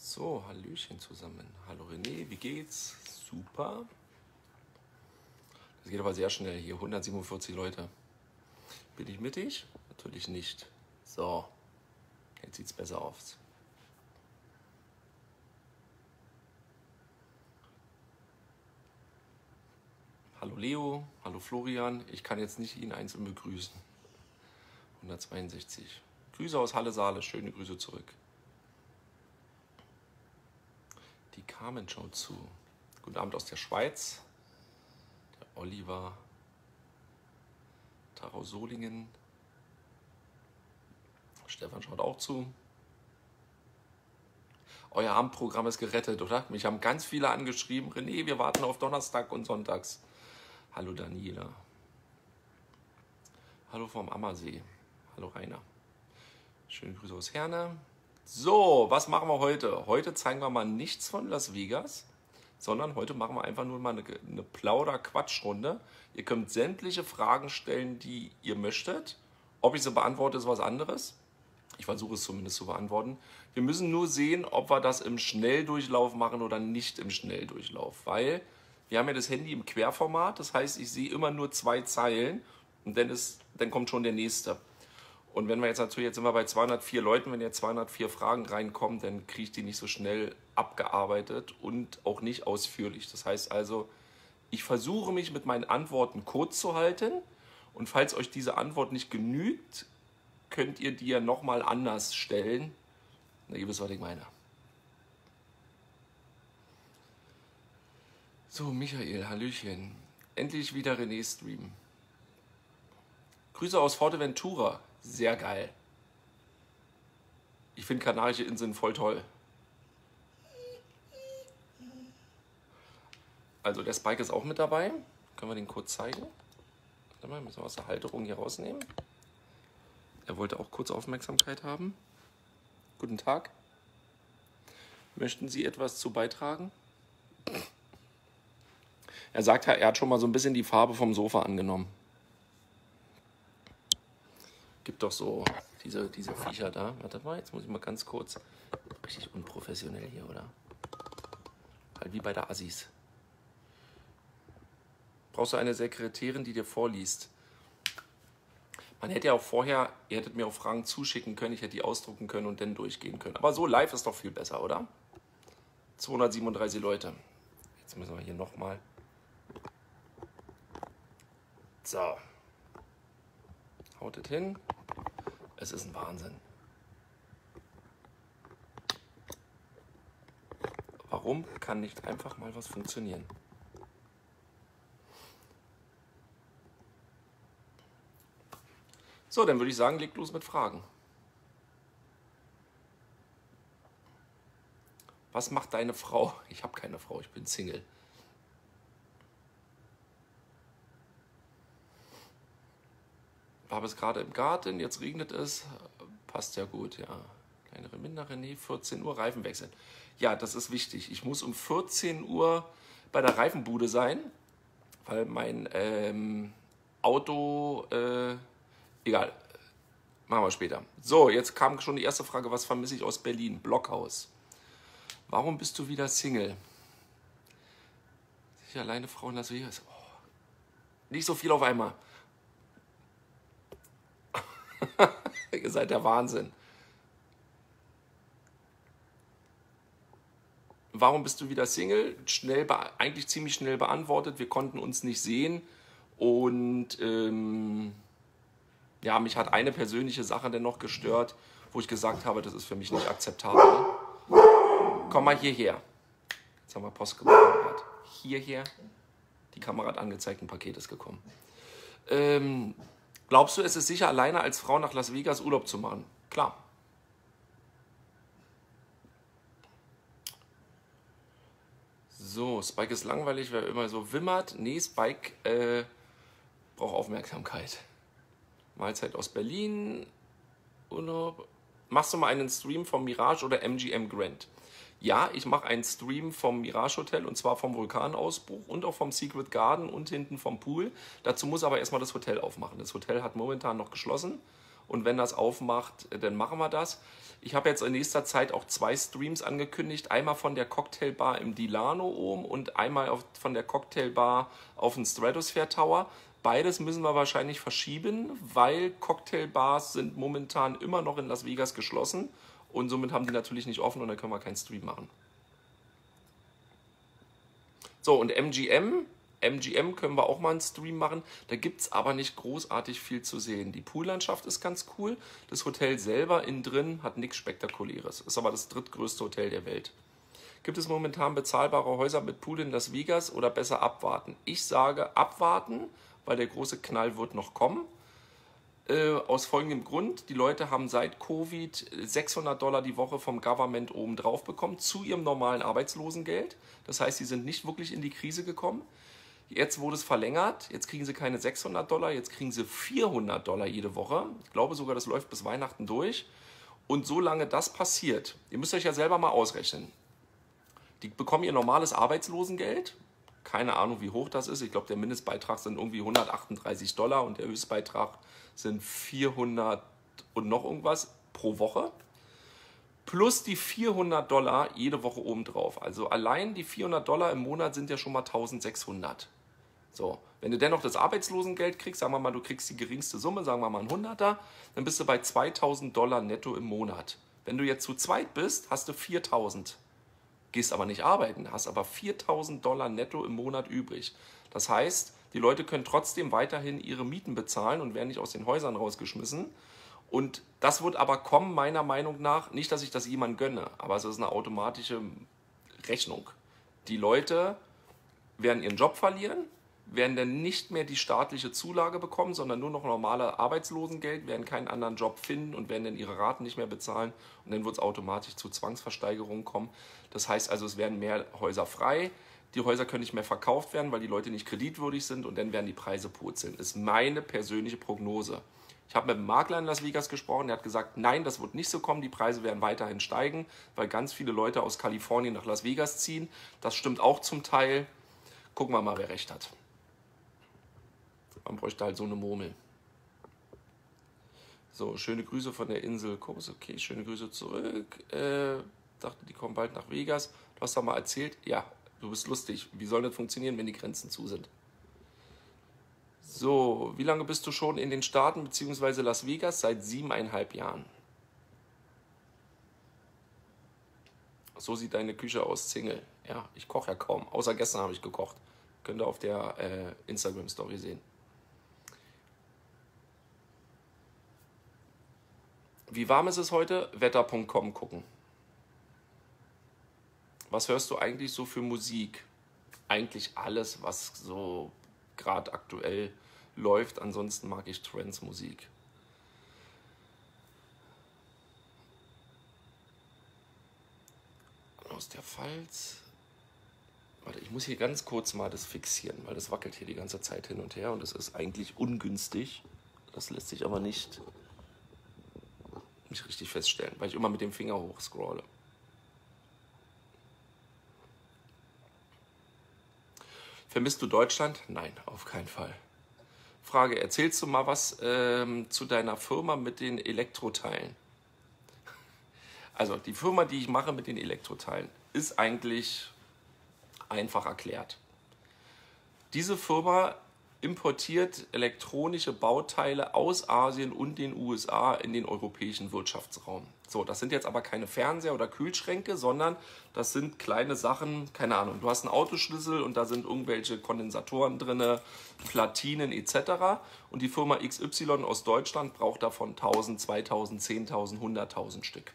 So, Hallöchen zusammen. Hallo René, wie geht's? Super. Das geht aber sehr schnell hier. 147 Leute. Bin ich mittig? Natürlich nicht. So, jetzt sieht's besser aus. Hallo Leo, hallo Florian. Ich kann jetzt nicht ihn einzeln begrüßen. 162. Grüße aus Halle Saale. Schöne Grüße zurück. Die Carmen schaut zu. Guten Abend aus der Schweiz. Der Oliver. Tarau Solingen. Stefan schaut auch zu. Euer Abendprogramm ist gerettet, oder? Mich haben ganz viele angeschrieben. René, wir warten auf Donnerstag und Sonntags. Hallo Daniela. Hallo vom Ammersee. Hallo Rainer. Schöne Grüße aus Herne. So, was machen wir heute? Heute zeigen wir mal nichts von Las Vegas, sondern heute machen wir einfach nur mal eine, eine Plauder-Quatschrunde. Ihr könnt sämtliche Fragen stellen, die ihr möchtet. Ob ich sie beantworte, ist was anderes. Ich versuche es zumindest zu beantworten. Wir müssen nur sehen, ob wir das im Schnelldurchlauf machen oder nicht im Schnelldurchlauf, weil wir haben ja das Handy im Querformat. Das heißt, ich sehe immer nur zwei Zeilen und dann, ist, dann kommt schon der nächste. Und wenn wir jetzt natürlich, jetzt sind wir bei 204 Leuten, wenn jetzt 204 Fragen reinkommen, dann kriege ich die nicht so schnell abgearbeitet und auch nicht ausführlich. Das heißt also, ich versuche mich mit meinen Antworten kurz zu halten und falls euch diese Antwort nicht genügt, könnt ihr die ja nochmal anders stellen. Na, ihr wisst, was ich meine. So, Michael, Hallöchen. Endlich wieder René Stream. Grüße aus Forteventura. Sehr geil. Ich finde Kanarische Inseln voll toll. Also der Spike ist auch mit dabei. Können wir den kurz zeigen? Warte mal, müssen wir aus der Halterung hier rausnehmen. Er wollte auch kurz Aufmerksamkeit haben. Guten Tag. Möchten Sie etwas zu beitragen? Er sagt, er hat schon mal so ein bisschen die Farbe vom Sofa angenommen gibt doch so diese, diese Viecher da. Warte mal, jetzt muss ich mal ganz kurz. Richtig unprofessionell hier, oder? Halt wie bei der Assis. Brauchst du eine Sekretärin, die dir vorliest? Man hätte ja auch vorher, ihr hättet mir auch Fragen zuschicken können, ich hätte die ausdrucken können und dann durchgehen können. Aber so live ist doch viel besser, oder? 237 Leute. Jetzt müssen wir hier nochmal. So. Haut es hin. Es ist ein Wahnsinn. Warum kann nicht einfach mal was funktionieren? So, dann würde ich sagen, leg los mit Fragen. Was macht deine Frau? Ich habe keine Frau, ich bin Single. War bis gerade im Garten, jetzt regnet es, passt ja gut, ja. Kleinere Minder, René, 14 Uhr Reifen wechseln. Ja, das ist wichtig. Ich muss um 14 Uhr bei der Reifenbude sein, weil mein ähm, Auto, äh, egal, machen wir später. So, jetzt kam schon die erste Frage, was vermisse ich aus Berlin? Blockhaus. Warum bist du wieder Single? Ich alleine Frau in Las Vegas. Oh, nicht so viel auf einmal. Ihr seid der Wahnsinn. Warum bist du wieder Single? Schnell, eigentlich ziemlich schnell beantwortet. Wir konnten uns nicht sehen. Und ähm, ja, mich hat eine persönliche Sache dennoch gestört, wo ich gesagt habe, das ist für mich nicht akzeptabel. Komm mal hierher. Jetzt haben wir Post bekommen. Hierher. Die Kamera hat angezeigt, ein Paket ist gekommen. Ähm, Glaubst du, es ist sicher, alleine als Frau nach Las Vegas Urlaub zu machen? Klar. So, Spike ist langweilig, wer immer so wimmert. Nee, Spike äh, braucht Aufmerksamkeit. Mahlzeit aus Berlin. Urlaub. Machst du mal einen Stream vom Mirage oder MGM Grand? Ja, ich mache einen Stream vom Mirage Hotel und zwar vom Vulkanausbruch und auch vom Secret Garden und hinten vom Pool. Dazu muss aber erstmal das Hotel aufmachen. Das Hotel hat momentan noch geschlossen Und wenn das aufmacht, dann machen wir das. Ich habe jetzt in nächster Zeit auch zwei Streams angekündigt. Einmal von der Cocktailbar im Dilano oben und einmal auf, von der Cocktailbar auf dem Stratosphere Tower. Beides müssen wir wahrscheinlich verschieben, weil Cocktailbars sind momentan immer noch in Las Vegas geschlossen und somit haben die natürlich nicht offen und dann können wir keinen Stream machen. So, und MGM, MGM können wir auch mal einen Stream machen. Da gibt es aber nicht großartig viel zu sehen. Die Poollandschaft ist ganz cool. Das Hotel selber innen drin hat nichts Spektakuläres. Ist aber das drittgrößte Hotel der Welt. Gibt es momentan bezahlbare Häuser mit Pool in Las Vegas oder besser abwarten? Ich sage abwarten, weil der große Knall wird noch kommen. Äh, aus folgendem Grund, die Leute haben seit Covid 600 Dollar die Woche vom Government oben drauf bekommen zu ihrem normalen Arbeitslosengeld. Das heißt, sie sind nicht wirklich in die Krise gekommen. Jetzt wurde es verlängert, jetzt kriegen sie keine 600 Dollar, jetzt kriegen sie 400 Dollar jede Woche. Ich glaube sogar, das läuft bis Weihnachten durch. Und solange das passiert, ihr müsst euch ja selber mal ausrechnen. Die bekommen ihr normales Arbeitslosengeld, keine Ahnung, wie hoch das ist. Ich glaube, der Mindestbeitrag sind irgendwie 138 Dollar und der Höchstbeitrag sind 400 und noch irgendwas pro Woche. Plus die 400 Dollar jede Woche obendrauf. Also allein die 400 Dollar im Monat sind ja schon mal 1600. So, wenn du dennoch das Arbeitslosengeld kriegst, sagen wir mal, du kriegst die geringste Summe, sagen wir mal ein Hunderter, dann bist du bei 2000 Dollar netto im Monat. Wenn du jetzt zu zweit bist, hast du 4000. Gehst aber nicht arbeiten, hast aber 4000 Dollar netto im Monat übrig. Das heißt, die Leute können trotzdem weiterhin ihre Mieten bezahlen und werden nicht aus den Häusern rausgeschmissen. Und das wird aber kommen, meiner Meinung nach, nicht, dass ich das jemandem gönne, aber es ist eine automatische Rechnung. Die Leute werden ihren Job verlieren, werden dann nicht mehr die staatliche Zulage bekommen, sondern nur noch normale Arbeitslosengeld, werden keinen anderen Job finden und werden dann ihre Raten nicht mehr bezahlen und dann wird es automatisch zu Zwangsversteigerungen kommen. Das heißt also, es werden mehr Häuser frei, die Häuser können nicht mehr verkauft werden, weil die Leute nicht kreditwürdig sind und dann werden die Preise purzeln. Das ist meine persönliche Prognose. Ich habe mit einem Makler in Las Vegas gesprochen, der hat gesagt, nein, das wird nicht so kommen, die Preise werden weiterhin steigen, weil ganz viele Leute aus Kalifornien nach Las Vegas ziehen. Das stimmt auch zum Teil. Gucken wir mal, wer recht hat. Man bräuchte halt so eine Murmel. So, schöne Grüße von der Insel Kos. Okay, schöne Grüße zurück. Äh, dachte, die kommen bald nach Vegas. Du hast doch mal erzählt, ja, du bist lustig. Wie soll das funktionieren, wenn die Grenzen zu sind? So, wie lange bist du schon in den Staaten bzw. Las Vegas? Seit siebeneinhalb Jahren. So sieht deine Küche aus, Single. Ja, ich koche ja kaum. Außer gestern habe ich gekocht. Könnt ihr auf der äh, Instagram-Story sehen. Wie warm ist es heute? Wetter.com gucken. Was hörst du eigentlich so für Musik? Eigentlich alles, was so gerade aktuell läuft. Ansonsten mag ich Trance-Musik. Aus der Pfalz. Warte, ich muss hier ganz kurz mal das fixieren, weil das wackelt hier die ganze Zeit hin und her und das ist eigentlich ungünstig. Das lässt sich aber nicht, nicht richtig feststellen, weil ich immer mit dem Finger hoch Vermisst du Deutschland? Nein, auf keinen Fall. Frage, erzählst du mal was ähm, zu deiner Firma mit den Elektroteilen? Also die Firma, die ich mache mit den Elektroteilen, ist eigentlich einfach erklärt. Diese Firma importiert elektronische Bauteile aus Asien und den USA in den europäischen Wirtschaftsraum. So, das sind jetzt aber keine Fernseher oder Kühlschränke, sondern das sind kleine Sachen, keine Ahnung, du hast einen Autoschlüssel und da sind irgendwelche Kondensatoren drin, Platinen etc. Und die Firma XY aus Deutschland braucht davon 1000, 2000, 10.000, 100.000 Stück.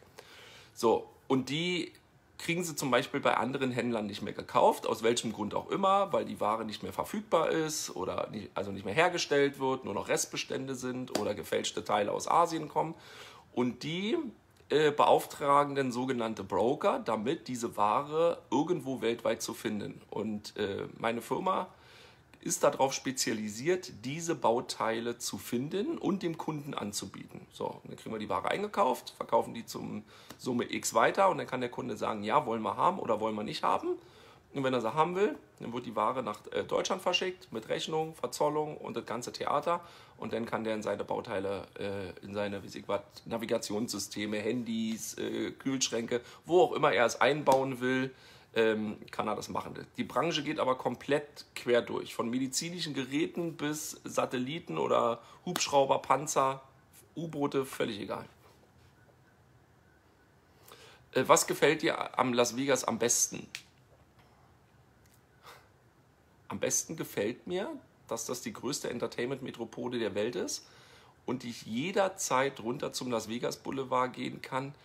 So, und die kriegen sie zum Beispiel bei anderen Händlern nicht mehr gekauft, aus welchem Grund auch immer, weil die Ware nicht mehr verfügbar ist oder nicht, also nicht mehr hergestellt wird, nur noch Restbestände sind oder gefälschte Teile aus Asien kommen. Und die äh, beauftragen dann sogenannte Broker, damit diese Ware irgendwo weltweit zu finden. Und äh, meine Firma ist darauf spezialisiert, diese Bauteile zu finden und dem Kunden anzubieten. So, dann kriegen wir die Ware eingekauft, verkaufen die zum Summe X weiter und dann kann der Kunde sagen, ja, wollen wir haben oder wollen wir nicht haben. Und wenn er sie haben will, dann wird die Ware nach äh, Deutschland verschickt mit Rechnung, Verzollung und das ganze Theater. Und dann kann der in seine Bauteile, äh, in seine was, Navigationssysteme, Handys, äh, Kühlschränke, wo auch immer er es einbauen will, ähm, kann er das machen. Die Branche geht aber komplett quer durch. Von medizinischen Geräten bis Satelliten oder Hubschrauber, Panzer, U-Boote, völlig egal. Was gefällt dir am Las Vegas am besten? Am besten gefällt mir, dass das die größte Entertainment-Metropole der Welt ist und ich jederzeit runter zum Las Vegas Boulevard gehen kann,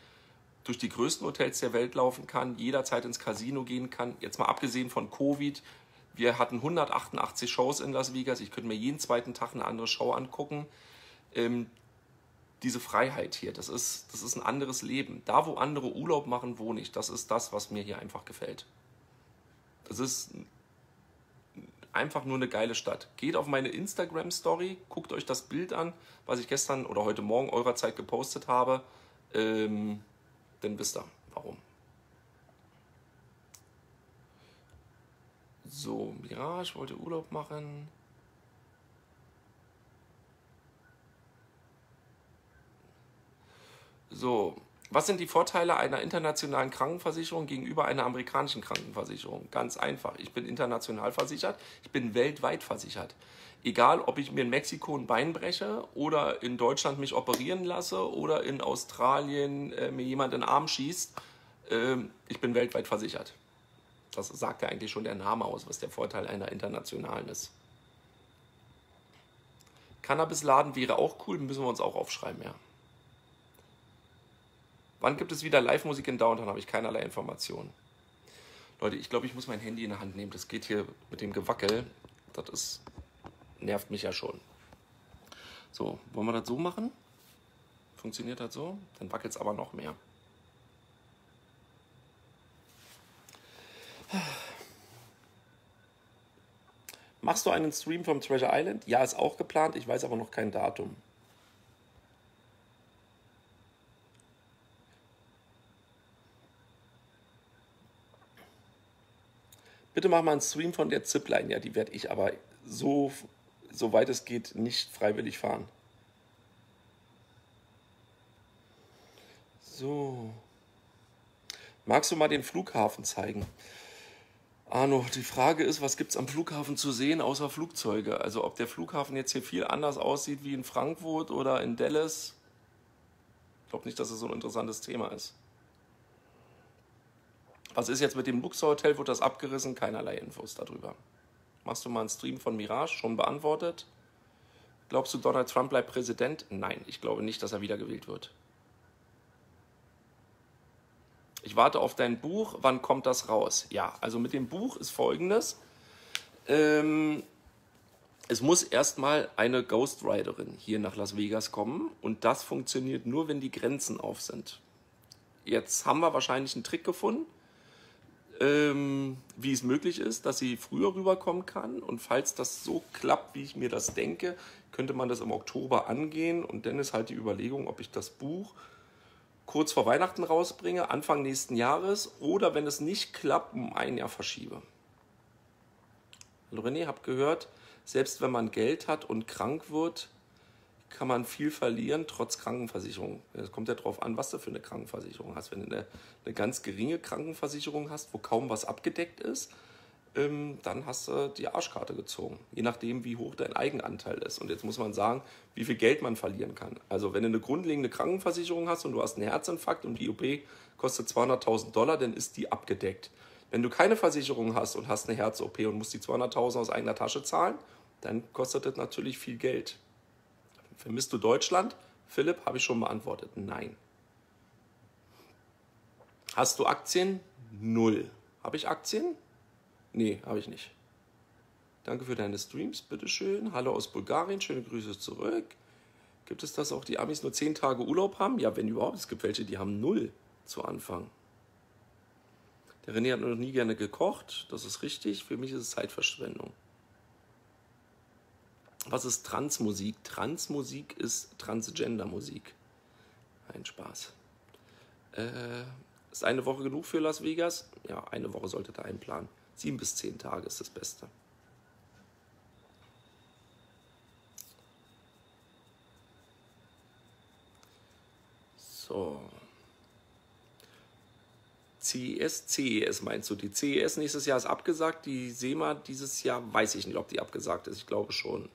durch die größten Hotels der Welt laufen kann, jederzeit ins Casino gehen kann. Jetzt mal abgesehen von Covid. Wir hatten 188 Shows in Las Vegas. Ich könnte mir jeden zweiten Tag eine andere Show angucken. Ähm, diese Freiheit hier, das ist, das ist ein anderes Leben. Da, wo andere Urlaub machen, wohne ich. Das ist das, was mir hier einfach gefällt. Das ist einfach nur eine geile Stadt. Geht auf meine Instagram-Story, guckt euch das Bild an, was ich gestern oder heute Morgen eurer Zeit gepostet habe. Ähm, dann wisst ihr, warum. So, ich wollte Urlaub machen. So, was sind die Vorteile einer internationalen Krankenversicherung gegenüber einer amerikanischen Krankenversicherung? Ganz einfach. Ich bin international versichert, ich bin weltweit versichert. Egal, ob ich mir in Mexiko ein Bein breche oder in Deutschland mich operieren lasse oder in Australien äh, mir jemand in den Arm schießt, äh, ich bin weltweit versichert. Das sagt ja eigentlich schon der Name aus, was der Vorteil einer internationalen ist. Cannabisladen wäre auch cool, müssen wir uns auch aufschreiben, ja. Wann gibt es wieder Live-Musik in Downtown? Habe ich keinerlei Informationen. Leute, ich glaube, ich muss mein Handy in der Hand nehmen. Das geht hier mit dem Gewackel. Das ist, nervt mich ja schon. So, wollen wir das so machen? Funktioniert das so? Dann wackelt es aber noch mehr. Machst du einen Stream vom Treasure Island? Ja, ist auch geplant. Ich weiß aber noch kein Datum. Bitte mach mal einen Stream von der Zipline. Ja, die werde ich aber so, soweit es geht, nicht freiwillig fahren. So. Magst du mal den Flughafen zeigen? Arno, die Frage ist, was gibt es am Flughafen zu sehen außer Flugzeuge? Also ob der Flughafen jetzt hier viel anders aussieht wie in Frankfurt oder in Dallas. Ich glaube nicht, dass es so ein interessantes Thema ist. Was ist jetzt mit dem Luxor Hotel? Wurde das abgerissen? Keinerlei Infos darüber. Machst du mal einen Stream von Mirage? Schon beantwortet. Glaubst du, Donald Trump bleibt Präsident? Nein, ich glaube nicht, dass er wiedergewählt wird. Ich warte auf dein Buch. Wann kommt das raus? Ja, also mit dem Buch ist folgendes. Ähm, es muss erstmal eine Ghostwriterin hier nach Las Vegas kommen und das funktioniert nur, wenn die Grenzen auf sind. Jetzt haben wir wahrscheinlich einen Trick gefunden ähm, wie es möglich ist, dass sie früher rüberkommen kann. Und falls das so klappt, wie ich mir das denke, könnte man das im Oktober angehen. Und dann ist halt die Überlegung, ob ich das Buch kurz vor Weihnachten rausbringe, Anfang nächsten Jahres, oder wenn es nicht klappt, um ein Jahr verschiebe. René, hab gehört, selbst wenn man Geld hat und krank wird, kann man viel verlieren, trotz Krankenversicherung. Es kommt ja darauf an, was du für eine Krankenversicherung hast. Wenn du eine, eine ganz geringe Krankenversicherung hast, wo kaum was abgedeckt ist, ähm, dann hast du die Arschkarte gezogen. Je nachdem, wie hoch dein Eigenanteil ist. Und jetzt muss man sagen, wie viel Geld man verlieren kann. Also wenn du eine grundlegende Krankenversicherung hast und du hast einen Herzinfarkt und die OP kostet 200.000 Dollar, dann ist die abgedeckt. Wenn du keine Versicherung hast und hast eine Herz-OP und musst die 200.000 aus eigener Tasche zahlen, dann kostet das natürlich viel Geld. Vermisst du Deutschland? Philipp, habe ich schon beantwortet. Nein. Hast du Aktien? Null. Habe ich Aktien? Nee, habe ich nicht. Danke für deine Streams, bitteschön. Hallo aus Bulgarien, schöne Grüße zurück. Gibt es das auch, die Amis nur zehn Tage Urlaub haben? Ja, wenn überhaupt. Es gibt welche, die haben null zu Anfang. Der René hat noch nie gerne gekocht, das ist richtig. Für mich ist es Zeitverschwendung. Was ist Transmusik? Transmusik ist Transgender-Musik. Ein Spaß. Äh, ist eine Woche genug für Las Vegas? Ja, eine Woche sollte da einplanen. Sieben bis zehn Tage ist das Beste. So. CES, CES meinst du? Die CES nächstes Jahr ist abgesagt. Die SEMA dieses Jahr weiß ich nicht, ob die abgesagt ist. Ich glaube schon.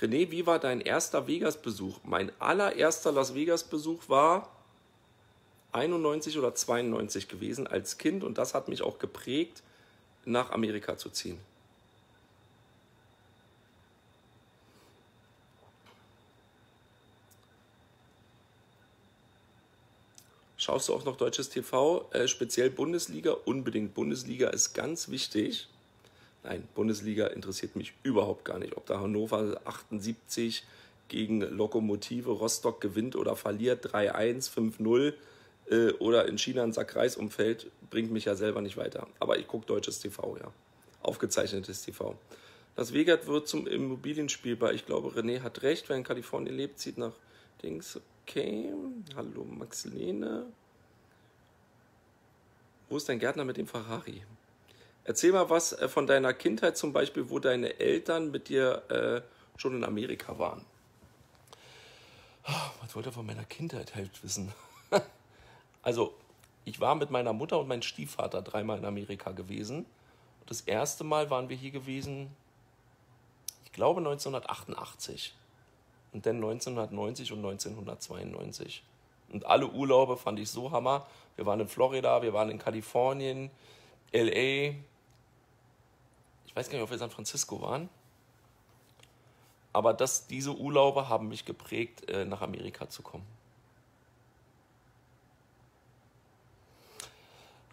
René, wie war dein erster Vegas-Besuch? Mein allererster Las Vegas-Besuch war 91 oder 92 gewesen als Kind und das hat mich auch geprägt, nach Amerika zu ziehen. Schaust du auch noch deutsches TV, äh, speziell Bundesliga? Unbedingt. Bundesliga ist ganz wichtig. Nein, Bundesliga interessiert mich überhaupt gar nicht. Ob da Hannover 78 gegen Lokomotive Rostock gewinnt oder verliert 3-1, 5-0 äh, oder in China ein Sack Reis umfällt, bringt mich ja selber nicht weiter. Aber ich gucke deutsches TV, ja. Aufgezeichnetes TV. Las Vegas wird zum Immobilienspielbar. Ich glaube, René hat recht. Wer in Kalifornien lebt, zieht nach Dings. Okay. Hallo Max Lene. Wo ist dein Gärtner mit dem Ferrari? Erzähl mal was äh, von deiner Kindheit zum Beispiel, wo deine Eltern mit dir äh, schon in Amerika waren. Was wollte er von meiner Kindheit halt wissen? also, ich war mit meiner Mutter und meinem Stiefvater dreimal in Amerika gewesen. Das erste Mal waren wir hier gewesen, ich glaube 1988 und dann 1990 und 1992. Und alle Urlaube fand ich so hammer. Wir waren in Florida, wir waren in Kalifornien, LA. Ich weiß gar nicht, ob wir in San Francisco waren. Aber das, diese Urlaube haben mich geprägt, äh, nach Amerika zu kommen.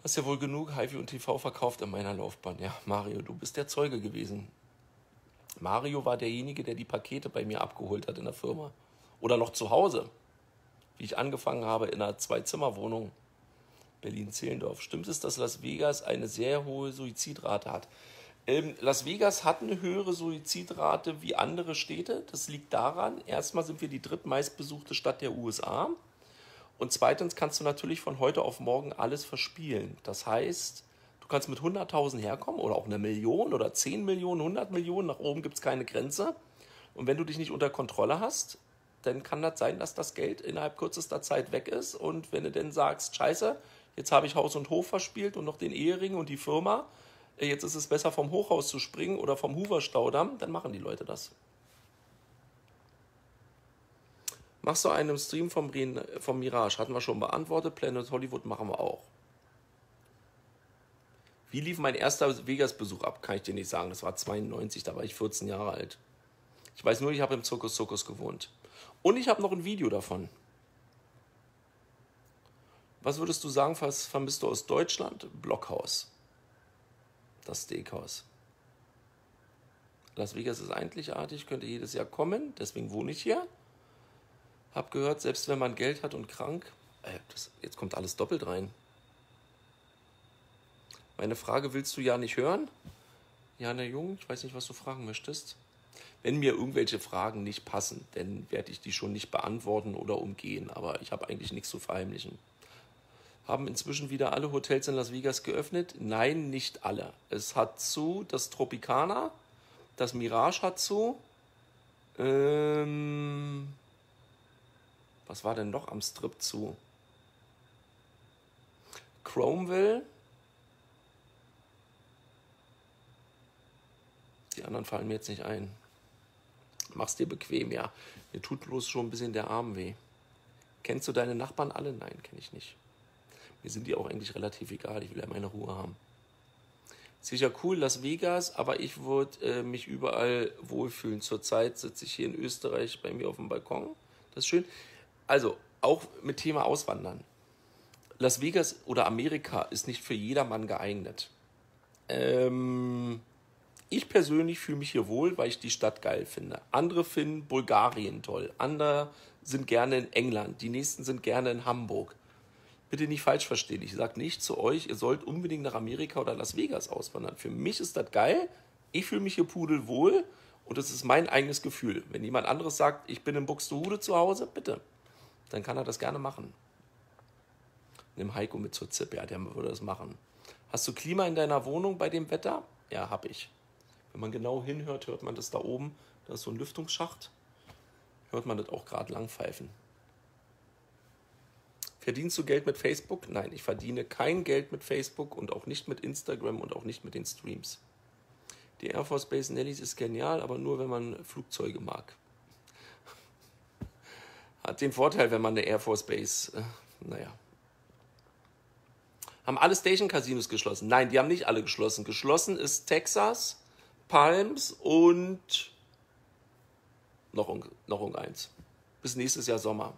Hast ja wohl genug HIFI und TV verkauft in meiner Laufbahn. Ja, Mario, du bist der Zeuge gewesen. Mario war derjenige, der die Pakete bei mir abgeholt hat in der Firma. Oder noch zu Hause, wie ich angefangen habe in einer Zwei-Zimmer-Wohnung Berlin-Zehlendorf. Stimmt es, dass Las Vegas eine sehr hohe Suizidrate hat? Ähm, Las Vegas hat eine höhere Suizidrate wie andere Städte. Das liegt daran, erstmal sind wir die drittmeistbesuchte Stadt der USA. Und zweitens kannst du natürlich von heute auf morgen alles verspielen. Das heißt, kannst mit 100.000 herkommen oder auch eine Million oder 10 Millionen, 100 Millionen, nach oben gibt es keine Grenze. Und wenn du dich nicht unter Kontrolle hast, dann kann das sein, dass das Geld innerhalb kürzester Zeit weg ist. Und wenn du dann sagst, scheiße, jetzt habe ich Haus und Hof verspielt und noch den Ehering und die Firma, jetzt ist es besser vom Hochhaus zu springen oder vom Hoover-Staudamm, dann machen die Leute das. Machst du einen Stream vom, vom Mirage? Hatten wir schon beantwortet. Planet Hollywood machen wir auch. Wie lief mein erster Vegas-Besuch ab? Kann ich dir nicht sagen. Das war 92, da war ich 14 Jahre alt. Ich weiß nur, ich habe im Zirkus Zirkus gewohnt. Und ich habe noch ein Video davon. Was würdest du sagen, was vermisst du aus Deutschland? Blockhaus. Das Steakhouse. Las Vegas ist einzigartig, könnte jedes Jahr kommen, deswegen wohne ich hier. Hab gehört, selbst wenn man Geld hat und krank, äh, das, jetzt kommt alles doppelt rein. Meine Frage willst du ja nicht hören? Jana Jung, ich weiß nicht, was du fragen möchtest. Wenn mir irgendwelche Fragen nicht passen, dann werde ich die schon nicht beantworten oder umgehen. Aber ich habe eigentlich nichts zu verheimlichen. Haben inzwischen wieder alle Hotels in Las Vegas geöffnet? Nein, nicht alle. Es hat zu das Tropicana, das Mirage hat zu. Ähm, was war denn noch am Strip zu? Chromeville Die anderen fallen mir jetzt nicht ein. Mach's dir bequem, ja. Mir tut bloß schon ein bisschen der Arm weh. Kennst du deine Nachbarn alle? Nein, kenne ich nicht. Mir sind die auch eigentlich relativ egal. Ich will ja meine Ruhe haben. Sicher cool, Las Vegas, aber ich würde äh, mich überall wohlfühlen. Zurzeit sitze ich hier in Österreich bei mir auf dem Balkon. Das ist schön. Also, auch mit Thema Auswandern. Las Vegas oder Amerika ist nicht für jedermann geeignet. Ähm, ich persönlich fühle mich hier wohl, weil ich die Stadt geil finde. Andere finden Bulgarien toll. Andere sind gerne in England. Die nächsten sind gerne in Hamburg. Bitte nicht falsch verstehen. Ich sage nicht zu euch, ihr sollt unbedingt nach Amerika oder Las Vegas auswandern. Für mich ist das geil. Ich fühle mich hier pudelwohl und das ist mein eigenes Gefühl. Wenn jemand anderes sagt, ich bin in Buxtehude zu Hause, bitte, dann kann er das gerne machen. Nimm Heiko mit zur ZIP, ja, der würde das machen. Hast du Klima in deiner Wohnung bei dem Wetter? Ja, habe ich. Wenn man genau hinhört, hört man das da oben. Da ist so ein Lüftungsschacht. Hört man das auch gerade lang pfeifen. Verdienst du Geld mit Facebook? Nein, ich verdiene kein Geld mit Facebook und auch nicht mit Instagram und auch nicht mit den Streams. Die Air Force Base Nellies ist genial, aber nur wenn man Flugzeuge mag. Hat den Vorteil, wenn man eine Air Force Base, äh, naja. Haben alle Station Casinos geschlossen? Nein, die haben nicht alle geschlossen. Geschlossen ist Texas, Palms und noch, noch eins. Bis nächstes Jahr Sommer.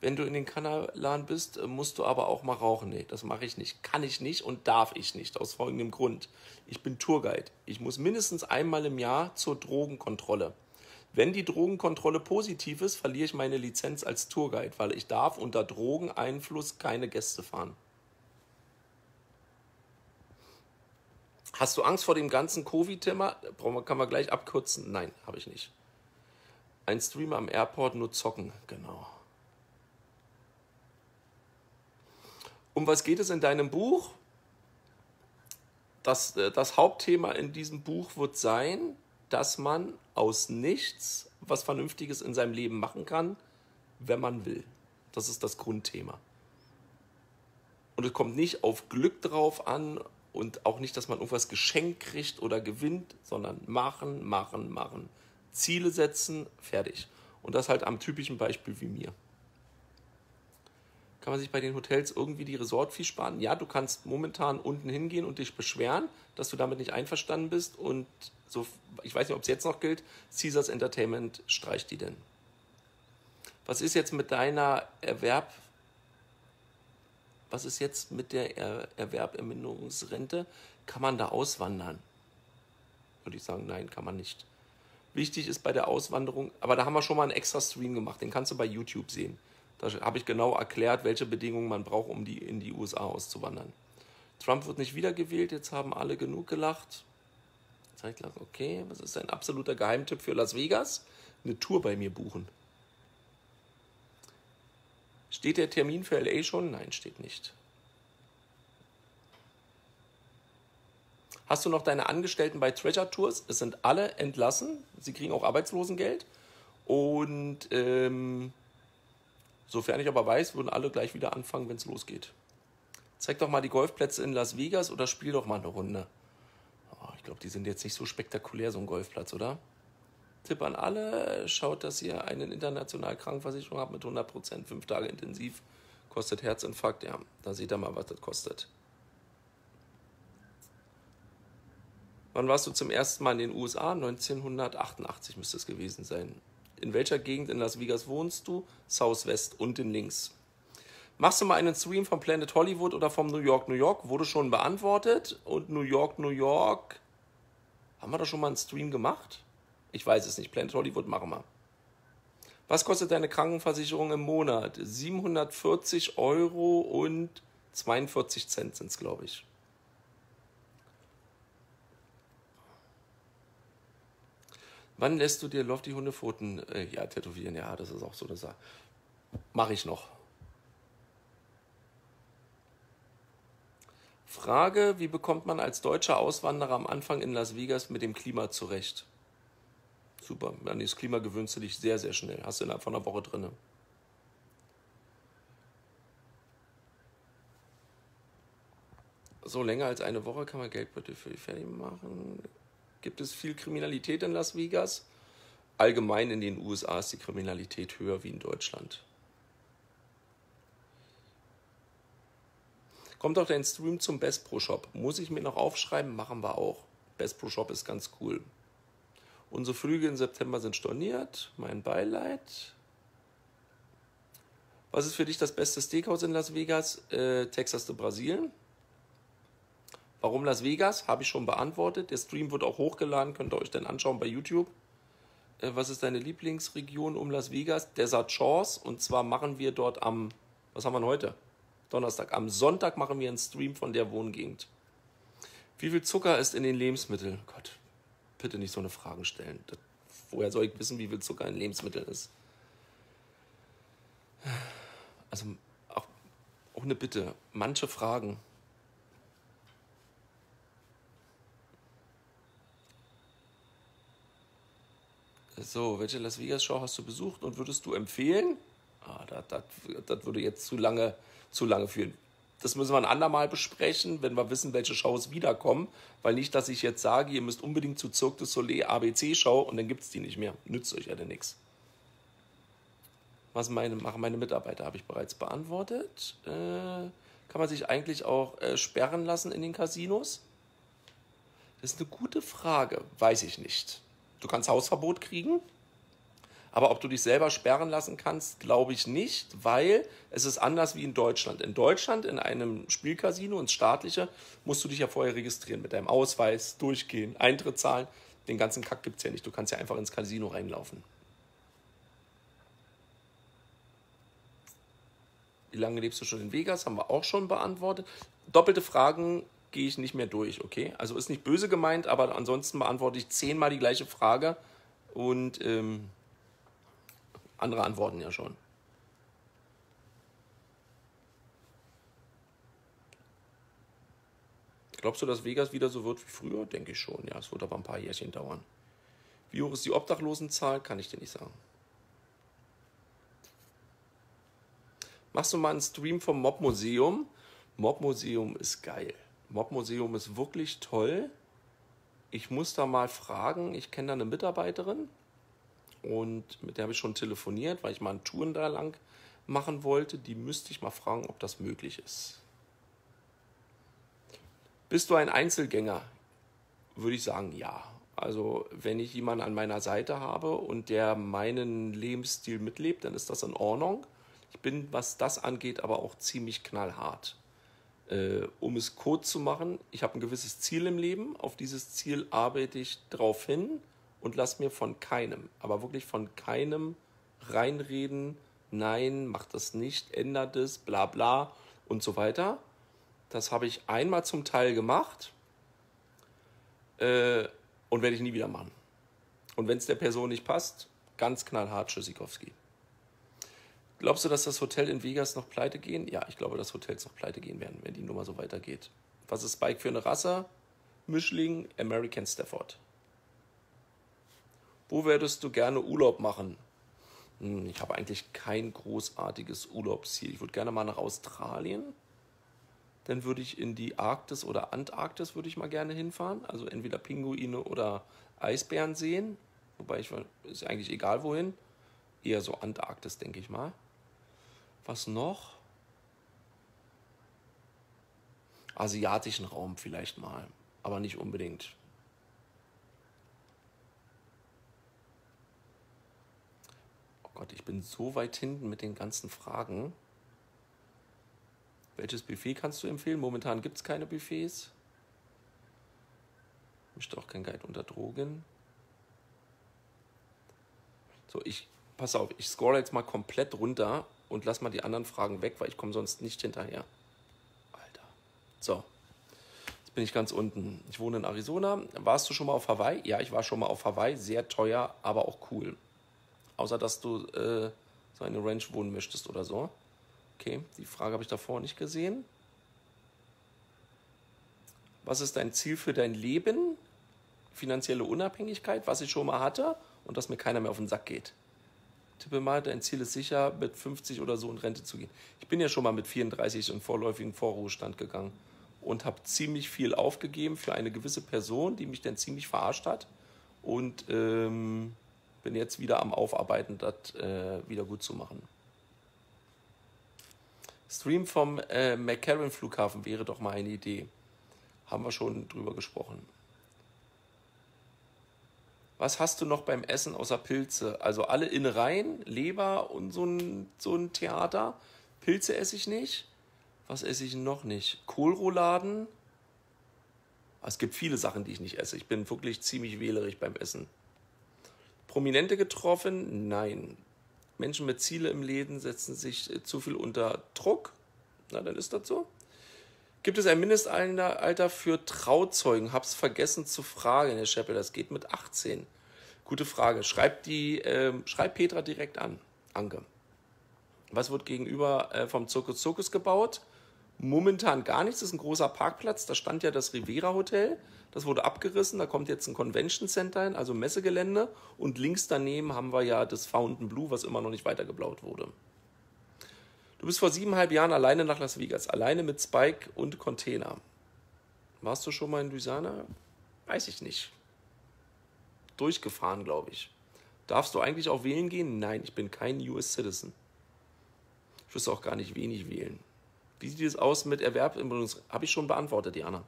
Wenn du in den Kanalern bist, äh, musst du aber auch mal rauchen. Nee, das mache ich nicht. Kann ich nicht und darf ich nicht. Aus folgendem Grund. Ich bin Tourguide. Ich muss mindestens einmal im Jahr zur Drogenkontrolle. Wenn die Drogenkontrolle positiv ist, verliere ich meine Lizenz als Tourguide, weil ich darf unter Drogeneinfluss keine Gäste fahren. Hast du Angst vor dem ganzen Covid-Thema? Kann man gleich abkürzen? Nein, habe ich nicht. Ein Streamer am Airport nur zocken, genau. Um was geht es in deinem Buch? Das, äh, das Hauptthema in diesem Buch wird sein, dass man aus nichts was Vernünftiges in seinem Leben machen kann, wenn man will. Das ist das Grundthema. Und es kommt nicht auf Glück drauf an und auch nicht, dass man irgendwas geschenkt kriegt oder gewinnt, sondern machen, machen, machen. Ziele setzen, fertig. Und das halt am typischen Beispiel wie mir. Kann man sich bei den Hotels irgendwie die Resortfee sparen? Ja, du kannst momentan unten hingehen und dich beschweren, dass du damit nicht einverstanden bist. Und so, ich weiß nicht, ob es jetzt noch gilt, Caesars Entertainment streicht die denn. Was ist jetzt mit deiner Erwerb? Was ist jetzt mit der er Erwerberminderungsrente? Kann man da auswandern? Würde ich sagen, nein, kann man nicht. Wichtig ist bei der Auswanderung, aber da haben wir schon mal einen extra Stream gemacht, den kannst du bei YouTube sehen. Da habe ich genau erklärt, welche Bedingungen man braucht, um die, in die USA auszuwandern. Trump wird nicht wiedergewählt, jetzt haben alle genug gelacht. Zeitgleich, okay, was ist ein absoluter Geheimtipp für Las Vegas? Eine Tour bei mir buchen. Steht der Termin für LA schon? Nein, steht nicht. Hast du noch deine Angestellten bei Treasure Tours? Es sind alle entlassen. Sie kriegen auch Arbeitslosengeld. Und ähm, Sofern ich aber weiß, würden alle gleich wieder anfangen, wenn es losgeht. Zeig doch mal die Golfplätze in Las Vegas oder spiel doch mal eine Runde. Oh, ich glaube, die sind jetzt nicht so spektakulär, so ein Golfplatz, oder? Tipp an alle, schaut, dass ihr eine internationale Krankenversicherung habt mit 100%, fünf Tage intensiv, kostet Herzinfarkt, ja, da seht ihr mal, was das kostet. Wann warst du zum ersten Mal in den USA? 1988 müsste es gewesen sein in welcher Gegend in Las Vegas wohnst du? Southwest, unten links. Machst du mal einen Stream von Planet Hollywood oder vom New York, New York? Wurde schon beantwortet. Und New York, New York. Haben wir da schon mal einen Stream gemacht? Ich weiß es nicht. Planet Hollywood machen wir. Was kostet deine Krankenversicherung im Monat? 740 Euro und 42 Cent sind es, glaube ich. Wann lässt du dir Lofty Hundepfoten äh, ja, tätowieren? Ja, das ist auch so eine Sache. Mache ich noch. Frage, wie bekommt man als deutscher Auswanderer am Anfang in Las Vegas mit dem Klima zurecht? Super, an das Klima gewöhnst du dich sehr, sehr schnell. Hast du innerhalb von einer Woche drin. So länger als eine Woche kann man Geldbeutel für die Ferien machen. Gibt es viel Kriminalität in Las Vegas? Allgemein in den USA ist die Kriminalität höher wie in Deutschland. Kommt auch dein Stream zum Best Pro Shop. Muss ich mir noch aufschreiben? Machen wir auch. Best Pro Shop ist ganz cool. Unsere Flüge im September sind storniert. Mein Beileid. Was ist für dich das beste Steakhouse in Las Vegas? Äh, Texas de Brasilien. Warum Las Vegas? Habe ich schon beantwortet. Der Stream wird auch hochgeladen, könnt ihr euch dann anschauen bei YouTube. Äh, was ist deine Lieblingsregion um Las Vegas? Desert Shores. Und zwar machen wir dort am, was haben wir heute? Donnerstag. Am Sonntag machen wir einen Stream von der Wohngegend. Wie viel Zucker ist in den Lebensmitteln? Gott, bitte nicht so eine Fragen stellen. Das, woher soll ich wissen, wie viel Zucker in Lebensmitteln ist? Also Auch eine Bitte. Manche Fragen. So, welche Las Vegas Show hast du besucht und würdest du empfehlen? Ah, das, würde jetzt zu lange, zu lange führen. Das müssen wir ein andermal besprechen, wenn wir wissen, welche Shows wiederkommen. Weil nicht, dass ich jetzt sage, ihr müsst unbedingt zu Cirque du Soleil ABC-Show und dann gibt es die nicht mehr. Nützt euch ja denn nichts. Was meine, machen meine Mitarbeiter, habe ich bereits beantwortet. Äh, kann man sich eigentlich auch äh, sperren lassen in den Casinos? Das ist eine gute Frage, weiß ich nicht. Du kannst Hausverbot kriegen, aber ob du dich selber sperren lassen kannst, glaube ich nicht, weil es ist anders wie in Deutschland. In Deutschland, in einem Spielcasino, ins staatliche, musst du dich ja vorher registrieren mit deinem Ausweis, durchgehen, Eintritt zahlen. Den ganzen Kack gibt es ja nicht. Du kannst ja einfach ins Casino reinlaufen. Wie lange lebst du schon in Vegas? Haben wir auch schon beantwortet. Doppelte Fragen gehe ich nicht mehr durch, okay? Also ist nicht böse gemeint, aber ansonsten beantworte ich zehnmal die gleiche Frage und ähm, andere antworten ja schon. Glaubst du, dass Vegas wieder so wird wie früher? Denke ich schon, ja. Es wird aber ein paar Jährchen dauern. Wie hoch ist die Obdachlosenzahl? Kann ich dir nicht sagen. Machst du mal einen Stream vom Mob Museum? Mob Museum ist geil. Mob Museum ist wirklich toll. Ich muss da mal fragen. Ich kenne da eine Mitarbeiterin und mit der habe ich schon telefoniert, weil ich mal einen Touren da lang machen wollte. Die müsste ich mal fragen, ob das möglich ist. Bist du ein Einzelgänger? Würde ich sagen, ja. Also wenn ich jemanden an meiner Seite habe und der meinen Lebensstil mitlebt, dann ist das in Ordnung. Ich bin, was das angeht, aber auch ziemlich knallhart. Äh, um es kurz zu machen, ich habe ein gewisses Ziel im Leben. Auf dieses Ziel arbeite ich drauf hin und lass mir von keinem, aber wirklich von keinem reinreden, nein, mach das nicht, ändert es, bla bla und so weiter. Das habe ich einmal zum Teil gemacht äh, und werde ich nie wieder machen. Und wenn es der Person nicht passt, ganz knallhart Tschüssikowski. Glaubst du, dass das Hotel in Vegas noch pleite gehen? Ja, ich glaube, dass Hotels noch pleite gehen werden, wenn die Nummer so weitergeht. Was ist Spike für eine Rasse? Mischling, American Stafford. Wo würdest du gerne Urlaub machen? Hm, ich habe eigentlich kein großartiges Urlaubsziel. Ich würde gerne mal nach Australien. Dann würde ich in die Arktis oder Antarktis würde ich mal gerne hinfahren. Also entweder Pinguine oder Eisbären sehen. Wobei ich ist eigentlich egal wohin. Eher so Antarktis, denke ich mal. Was noch? Asiatischen Raum vielleicht mal, aber nicht unbedingt. Oh Gott, ich bin so weit hinten mit den ganzen Fragen. Welches Buffet kannst du empfehlen? Momentan gibt es keine Buffets. Mischt auch kein Guide unter Drogen. So, ich, pass auf, ich scroll jetzt mal komplett runter und lass mal die anderen Fragen weg, weil ich komme sonst nicht hinterher. Alter. So. Jetzt bin ich ganz unten. Ich wohne in Arizona. Warst du schon mal auf Hawaii? Ja, ich war schon mal auf Hawaii. Sehr teuer, aber auch cool. Außer, dass du äh, so eine Ranch wohnen möchtest oder so. Okay, die Frage habe ich davor nicht gesehen. Was ist dein Ziel für dein Leben? Finanzielle Unabhängigkeit, was ich schon mal hatte und dass mir keiner mehr auf den Sack geht tippe mal, dein Ziel ist sicher, mit 50 oder so in Rente zu gehen. Ich bin ja schon mal mit 34 in vorläufigen Vorruhestand gegangen und habe ziemlich viel aufgegeben für eine gewisse Person, die mich dann ziemlich verarscht hat. Und ähm, bin jetzt wieder am Aufarbeiten, das äh, wieder gut zu machen. Stream vom äh, McCarran Flughafen wäre doch mal eine Idee. Haben wir schon drüber gesprochen. Was hast du noch beim Essen außer Pilze? Also alle Innereien, Leber und so ein, so ein Theater. Pilze esse ich nicht. Was esse ich noch nicht? Kohlrouladen. Es gibt viele Sachen, die ich nicht esse. Ich bin wirklich ziemlich wählerig beim Essen. Prominente getroffen? Nein. Menschen mit Ziele im Leben setzen sich äh, zu viel unter Druck? Na, dann ist das so. Gibt es ein Mindestalter für Trauzeugen? Hab's vergessen zu fragen, Herr Scheppel. Das geht mit 18. Gute Frage. Schreibt die, äh, schreibt Petra direkt an, Anke. Was wird gegenüber äh, vom Zirkus Zirkus gebaut? Momentan gar nichts. Das ist ein großer Parkplatz. Da stand ja das Rivera Hotel. Das wurde abgerissen. Da kommt jetzt ein Convention Center hin, also Messegelände. Und links daneben haben wir ja das Fountain Blue, was immer noch nicht weitergeblaut wurde. Du bist vor siebeneinhalb Jahren alleine nach Las Vegas. Alleine mit Spike und Container. Warst du schon mal in Louisiana? Weiß ich nicht. Durchgefahren, glaube ich. Darfst du eigentlich auch wählen gehen? Nein, ich bin kein US Citizen. Ich wüsste auch gar nicht, wen ich wählen. Wie sieht es aus mit Erwerb? Habe ich schon beantwortet, Diana.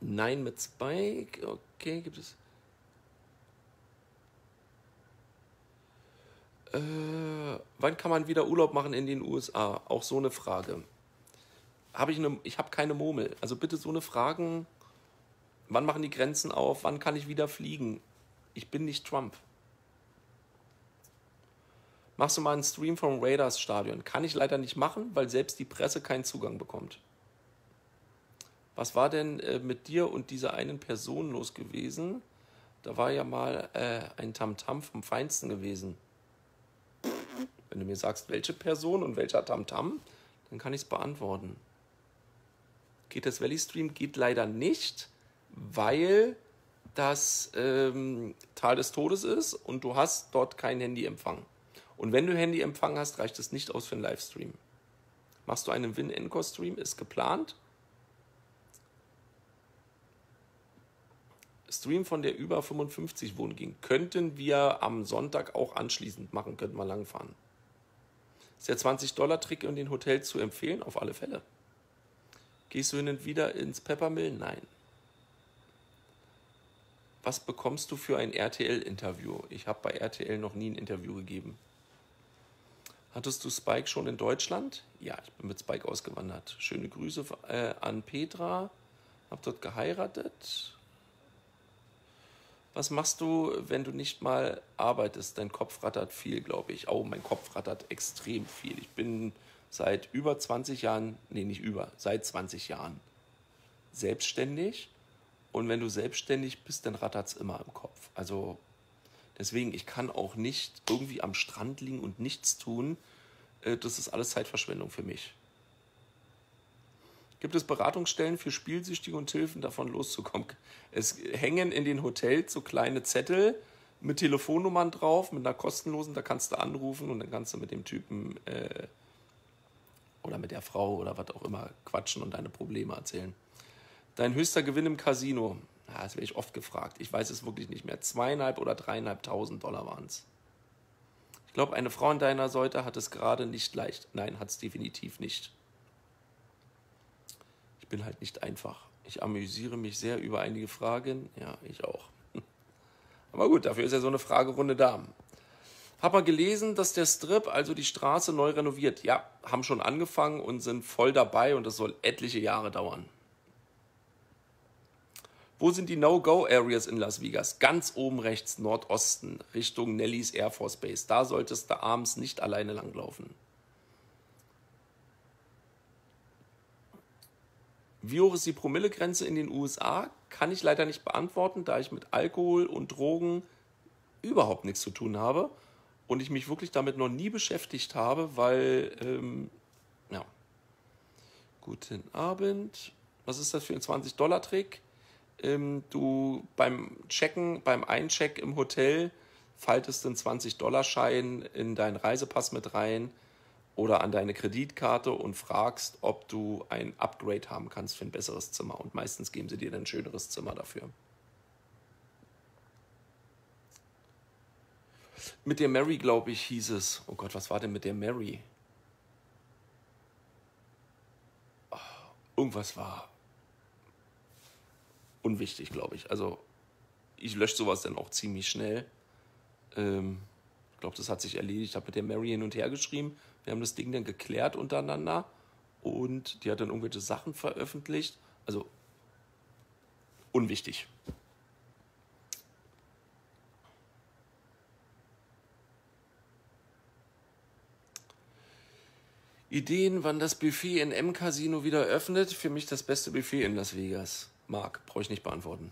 Nein mit Spike. Okay, gibt es. Äh, wann kann man wieder Urlaub machen in den USA? Auch so eine Frage. Habe ich eine, ich habe keine Murmel. Also bitte so eine Fragen. Wann machen die Grenzen auf? Wann kann ich wieder fliegen? Ich bin nicht Trump. Machst du mal einen Stream vom Raiders Stadion? Kann ich leider nicht machen, weil selbst die Presse keinen Zugang bekommt. Was war denn äh, mit dir und dieser einen Person los gewesen? Da war ja mal äh, ein Tamtam -Tam vom Feinsten gewesen. Wenn du mir sagst, welche Person und welcher Tamtam, -Tam, dann kann ich es beantworten. Geht das Valley Stream? Geht leider nicht, weil das ähm, Tal des Todes ist und du hast dort kein Handyempfang. Und wenn du Handyempfang hast, reicht es nicht aus für einen Livestream. Machst du einen Win-Encore-Stream? Ist geplant. Stream von der über 55 Wohngegend könnten wir am Sonntag auch anschließend machen, könnten wir langfahren. Ist der 20-Dollar-Trick in den Hotels zu empfehlen? Auf alle Fälle. Gehst du hin und wieder ins Peppermill? Nein. Was bekommst du für ein RTL-Interview? Ich habe bei RTL noch nie ein Interview gegeben. Hattest du Spike schon in Deutschland? Ja, ich bin mit Spike ausgewandert. Schöne Grüße äh, an Petra. Hab dort geheiratet. Was machst du, wenn du nicht mal arbeitest? Dein Kopf rattert viel, glaube ich. Oh, mein Kopf rattert extrem viel. Ich bin seit über 20 Jahren, nee, nicht über, seit 20 Jahren selbstständig. Und wenn du selbstständig bist, dann rattert es immer im Kopf. Also Deswegen, ich kann auch nicht irgendwie am Strand liegen und nichts tun. Äh, das ist alles Zeitverschwendung für mich. Gibt es Beratungsstellen für Spielsüchtige und Hilfen, davon loszukommen? Es hängen in den Hotels so kleine Zettel mit Telefonnummern drauf, mit einer kostenlosen, da kannst du anrufen und dann kannst du mit dem Typen äh, oder mit der Frau oder was auch immer quatschen und deine Probleme erzählen. Dein höchster Gewinn im Casino ja, das werde ich oft gefragt. Ich weiß es wirklich nicht mehr. Zweieinhalb oder dreieinhalbtausend Dollar waren es. Ich glaube, eine Frau an deiner Seite hat es gerade nicht leicht. Nein, hat es definitiv nicht. Ich bin halt nicht einfach. Ich amüsiere mich sehr über einige Fragen. Ja, ich auch. Aber gut, dafür ist ja so eine Fragerunde da. Hab mal gelesen, dass der Strip, also die Straße, neu renoviert. Ja, haben schon angefangen und sind voll dabei und das soll etliche Jahre dauern. Wo sind die No-Go-Areas in Las Vegas? Ganz oben rechts, Nordosten, Richtung Nellies Air Force Base. Da solltest du abends nicht alleine langlaufen. Wie hoch ist die Promillegrenze in den USA? Kann ich leider nicht beantworten, da ich mit Alkohol und Drogen überhaupt nichts zu tun habe und ich mich wirklich damit noch nie beschäftigt habe, weil, ähm, ja. Guten Abend. Was ist das für ein 20-Dollar-Trick? ähm, du beim Checken, beim Eincheck im Hotel faltest einen 20-Dollar-Schein in deinen Reisepass mit rein oder an deine Kreditkarte und fragst, ob du ein Upgrade haben kannst für ein besseres Zimmer. Und meistens geben sie dir ein schöneres Zimmer dafür. Mit der Mary, glaube ich, hieß es. Oh Gott, was war denn mit der Mary? Oh, irgendwas war unwichtig, glaube ich. Also ich lösche sowas dann auch ziemlich schnell. Ähm, ich glaube, das hat sich erledigt. Ich habe mit der Mary hin und her geschrieben. Wir haben das Ding dann geklärt untereinander und die hat dann irgendwelche Sachen veröffentlicht. Also unwichtig. Ideen, wann das Buffet in M-Casino wieder öffnet. Für mich das beste Buffet in Las Vegas. Marc, brauche ich nicht beantworten.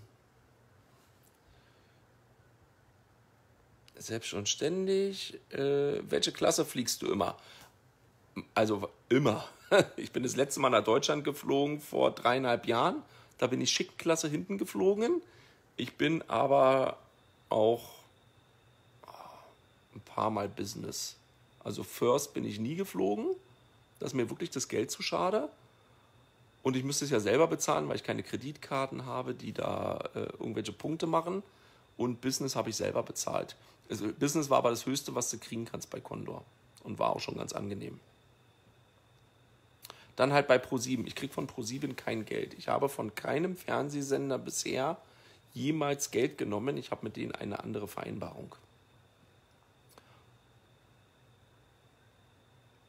Selbst und ständig. Äh, welche Klasse fliegst du immer? Also immer. Ich bin das letzte Mal nach Deutschland geflogen vor dreieinhalb Jahren. Da bin ich Schickklasse hinten geflogen. Ich bin aber auch ein paar Mal Business. Also First bin ich nie geflogen. Das ist mir wirklich das Geld zu schade. Und ich müsste es ja selber bezahlen, weil ich keine Kreditkarten habe, die da äh, irgendwelche Punkte machen. Und Business habe ich selber bezahlt. Also Business war aber das Höchste, was du kriegen kannst bei Condor. Und war auch schon ganz angenehm. Dann halt bei Pro7. Ich kriege von Pro7 kein Geld. Ich habe von keinem Fernsehsender bisher jemals Geld genommen. Ich habe mit denen eine andere Vereinbarung.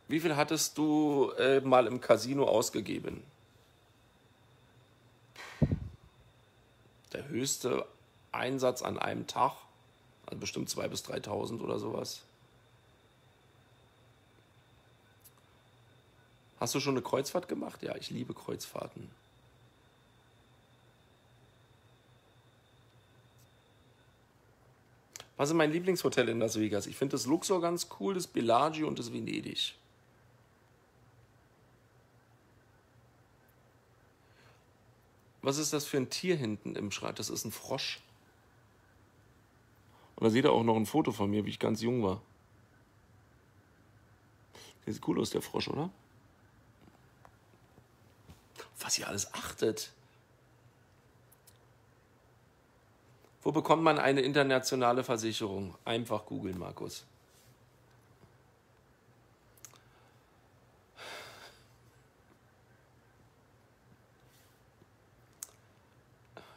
Wie viel hattest du äh, mal im Casino ausgegeben? Der höchste Einsatz an einem Tag, also bestimmt 2.000 bis 3.000 oder sowas. Hast du schon eine Kreuzfahrt gemacht? Ja, ich liebe Kreuzfahrten. Was ist mein Lieblingshotel in Las Vegas? Ich finde das Luxor ganz cool, das Bellagio und das Venedig. Was ist das für ein Tier hinten im Schrein? Das ist ein Frosch. Und da seht ihr auch noch ein Foto von mir, wie ich ganz jung war. Der sieht cool aus, der Frosch, oder? Was ihr alles achtet. Wo bekommt man eine internationale Versicherung? Einfach googeln, Markus.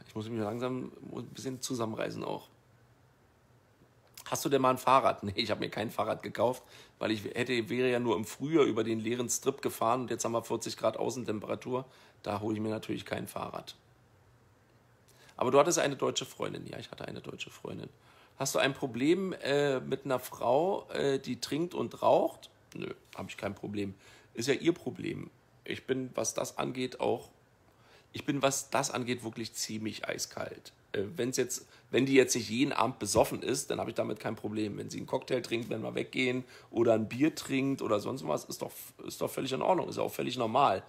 Ich muss mich langsam ein bisschen zusammenreißen auch. Hast du denn mal ein Fahrrad? Nee, ich habe mir kein Fahrrad gekauft, weil ich hätte, wäre ja nur im Frühjahr über den leeren Strip gefahren und jetzt haben wir 40 Grad Außentemperatur. Da hole ich mir natürlich kein Fahrrad. Aber du hattest eine deutsche Freundin. Ja, ich hatte eine deutsche Freundin. Hast du ein Problem äh, mit einer Frau, äh, die trinkt und raucht? Nö, habe ich kein Problem. Ist ja ihr Problem. Ich bin, was das angeht, auch ich bin, was das angeht, wirklich ziemlich eiskalt. Äh, wenn's jetzt, wenn die jetzt nicht jeden Abend besoffen ist, dann habe ich damit kein Problem. Wenn sie einen Cocktail trinkt, wenn wir weggehen oder ein Bier trinkt oder sonst was, ist doch, ist doch völlig in Ordnung, ist auch völlig normal,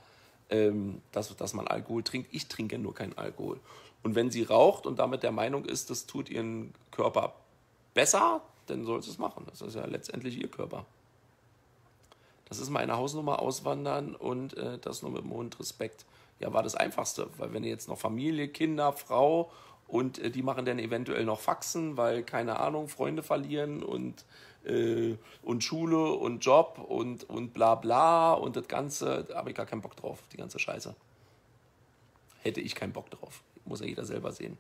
ähm, dass, dass man Alkohol trinkt. Ich trinke nur keinen Alkohol. Und wenn sie raucht und damit der Meinung ist, das tut ihren Körper besser, dann soll sie es machen. Das ist ja letztendlich ihr Körper. Das ist meine Hausnummer auswandern und äh, das nur mit dem Hund Respekt ja, war das Einfachste. Weil wenn ihr jetzt noch Familie, Kinder, Frau und äh, die machen dann eventuell noch Faxen, weil, keine Ahnung, Freunde verlieren und, äh, und Schule und Job und, und bla bla und das Ganze, da habe ich gar keinen Bock drauf, die ganze Scheiße. Hätte ich keinen Bock drauf. Muss ja jeder selber sehen.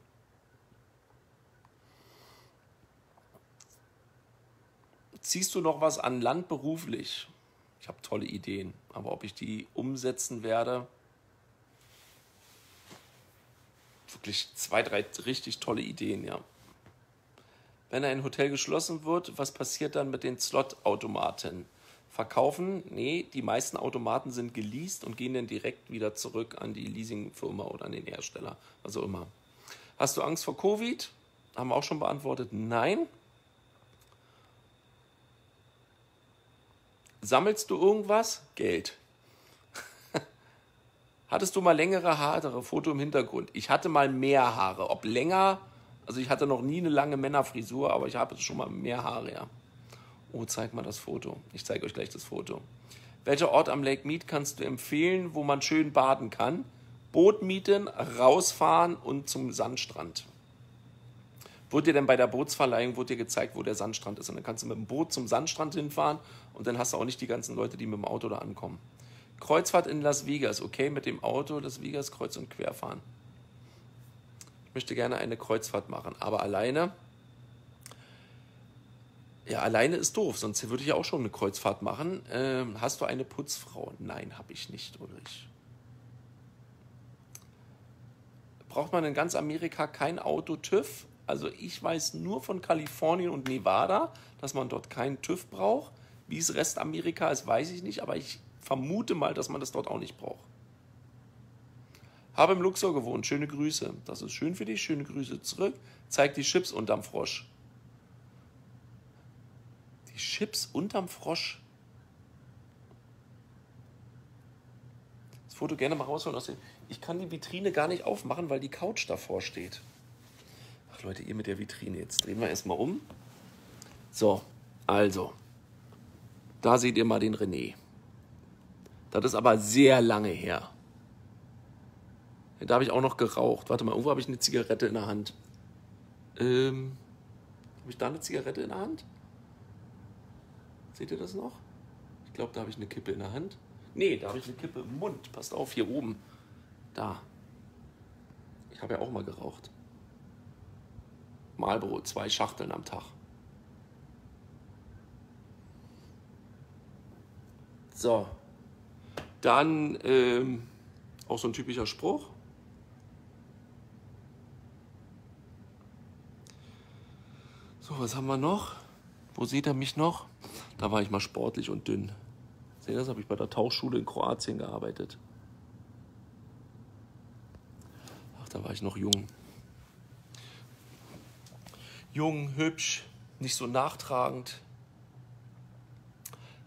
Ziehst du noch was an Land beruflich? Ich habe tolle Ideen, aber ob ich die umsetzen werde, wirklich zwei, drei richtig tolle Ideen, ja. Wenn ein Hotel geschlossen wird, was passiert dann mit den Slot-Automaten? Verkaufen? Nee, die meisten Automaten sind geleast und gehen dann direkt wieder zurück an die Leasingfirma oder an den Hersteller, auch immer. Hast du Angst vor Covid? Haben wir auch schon beantwortet. Nein. Sammelst du irgendwas? Geld. Hattest du mal längere Haare? Foto im Hintergrund. Ich hatte mal mehr Haare. Ob länger, also ich hatte noch nie eine lange Männerfrisur, aber ich habe schon mal mehr Haare, ja. Oh, zeig mal das Foto. Ich zeige euch gleich das Foto. Welcher Ort am Lake Mead kannst du empfehlen, wo man schön baden kann? Boot mieten, rausfahren und zum Sandstrand. Wurde dir denn bei der Bootsverleihung wurde dir gezeigt, wo der Sandstrand ist? Und dann kannst du mit dem Boot zum Sandstrand hinfahren und dann hast du auch nicht die ganzen Leute, die mit dem Auto da ankommen. Kreuzfahrt in Las Vegas, okay, mit dem Auto Las Vegas kreuz und quer fahren. Ich möchte gerne eine Kreuzfahrt machen, aber alleine, ja, alleine ist doof, sonst würde ich auch schon eine Kreuzfahrt machen. Ähm, hast du eine Putzfrau? Nein, habe ich nicht, Ulrich. Braucht man in ganz Amerika kein Auto TÜV? Also ich weiß nur von Kalifornien und Nevada, dass man dort keinen TÜV braucht. Wie es Rest Amerika ist, weiß ich nicht, aber ich vermute mal, dass man das dort auch nicht braucht. Habe im Luxor gewohnt, schöne Grüße. Das ist schön für dich, schöne Grüße zurück. Zeig die Chips unterm Frosch. Chips unterm Frosch. Das Foto gerne mal rausholen aus dem. Ich kann die Vitrine gar nicht aufmachen, weil die Couch davor steht. Ach Leute, ihr mit der Vitrine. Jetzt drehen wir erstmal um. So, also. Da seht ihr mal den René. Das ist aber sehr lange her. Da habe ich auch noch geraucht. Warte mal, irgendwo habe ich eine Zigarette in der Hand. Ähm, habe ich da eine Zigarette in der Hand? Seht ihr das noch? Ich glaube, da habe ich eine Kippe in der Hand. Nee, da habe ich eine Kippe im Mund. Passt auf, hier oben. Da. Ich habe ja auch mal geraucht. Marlboro, zwei Schachteln am Tag. So. Dann ähm, auch so ein typischer Spruch. So, was haben wir noch? Wo seht ihr mich noch? Da war ich mal sportlich und dünn. Seht ihr das? Habe ich bei der Tauchschule in Kroatien gearbeitet. Ach, da war ich noch jung. Jung, hübsch, nicht so nachtragend.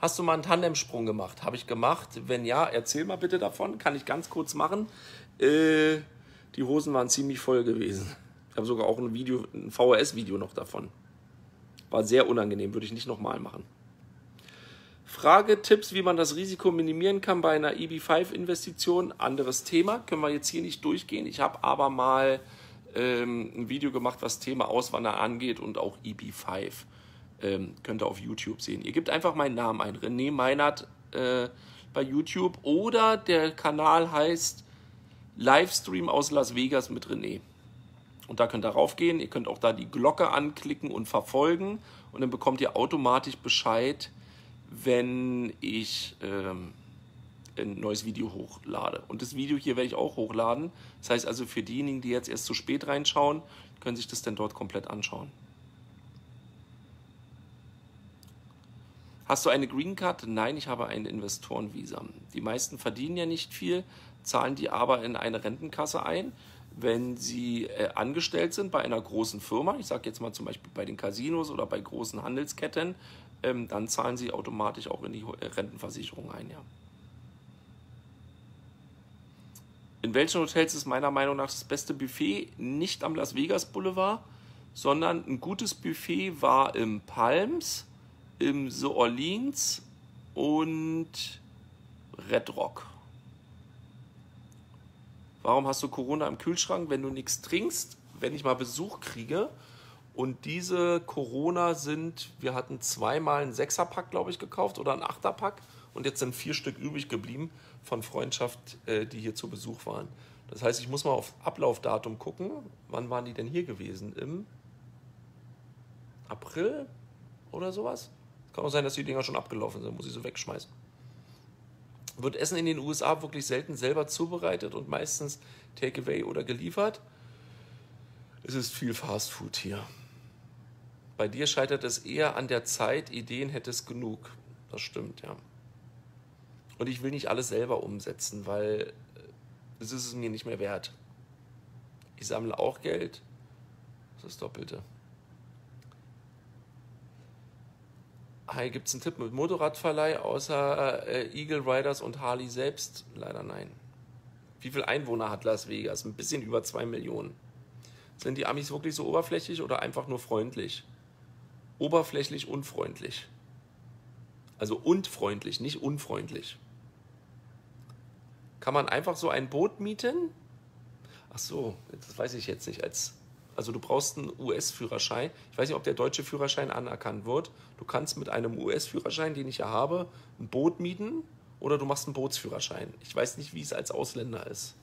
Hast du mal einen Tandemsprung gemacht? Habe ich gemacht. Wenn ja, erzähl mal bitte davon. Kann ich ganz kurz machen. Äh, die Hosen waren ziemlich voll gewesen. Ich habe sogar auch ein Video, ein VHS-Video noch davon. War sehr unangenehm, würde ich nicht nochmal machen. Frage, Tipps, wie man das Risiko minimieren kann bei einer EB5-Investition. Anderes Thema, können wir jetzt hier nicht durchgehen. Ich habe aber mal ähm, ein Video gemacht, was Thema Auswandern angeht und auch EB5 ähm, könnt ihr auf YouTube sehen. Ihr gebt einfach meinen Namen ein, René Meinert äh, bei YouTube oder der Kanal heißt Livestream aus Las Vegas mit René. Und da könnt ihr raufgehen, ihr könnt auch da die Glocke anklicken und verfolgen und dann bekommt ihr automatisch Bescheid, wenn ich ähm, ein neues Video hochlade. Und das Video hier werde ich auch hochladen. Das heißt also für diejenigen, die jetzt erst zu spät reinschauen, können sich das dann dort komplett anschauen. Hast du eine Green Card? Nein, ich habe ein Investorenvisa. Die meisten verdienen ja nicht viel, zahlen die aber in eine Rentenkasse ein. Wenn sie äh, angestellt sind bei einer großen Firma, ich sage jetzt mal zum Beispiel bei den Casinos oder bei großen Handelsketten, ähm, dann zahlen sie automatisch auch in die äh, Rentenversicherung ein. Ja. In welchen Hotels ist meiner Meinung nach das beste Buffet? Nicht am Las Vegas Boulevard, sondern ein gutes Buffet war im Palms im The Orleans und Red Rock. Warum hast du Corona im Kühlschrank, wenn du nichts trinkst? Wenn ich mal Besuch kriege und diese Corona sind, wir hatten zweimal einen Sechserpack, glaube ich, gekauft oder einen Achterpack und jetzt sind vier Stück übrig geblieben von Freundschaft, äh, die hier zu Besuch waren. Das heißt, ich muss mal auf Ablaufdatum gucken. Wann waren die denn hier gewesen? Im April oder sowas? Kann auch sein, dass die Dinger schon abgelaufen sind, muss ich sie wegschmeißen. Wird Essen in den USA wirklich selten selber zubereitet und meistens Takeaway oder geliefert? Es ist viel Fast Food hier. Bei dir scheitert es eher an der Zeit, Ideen hättest genug. Das stimmt, ja. Und ich will nicht alles selber umsetzen, weil es ist es mir nicht mehr wert. Ich sammle auch Geld. Das ist Doppelte. Hi, gibt es einen Tipp mit Motorradverleih außer äh, Eagle Riders und Harley selbst? Leider nein. Wie viele Einwohner hat Las Vegas? Ein bisschen über zwei Millionen. Sind die Amis wirklich so oberflächlich oder einfach nur freundlich? Oberflächlich unfreundlich. Also unfreundlich, nicht unfreundlich. Kann man einfach so ein Boot mieten? Ach so, das weiß ich jetzt nicht. Als also du brauchst einen US-Führerschein. Ich weiß nicht, ob der deutsche Führerschein anerkannt wird. Du kannst mit einem US-Führerschein, den ich ja habe, ein Boot mieten oder du machst einen Bootsführerschein. Ich weiß nicht, wie es als Ausländer ist.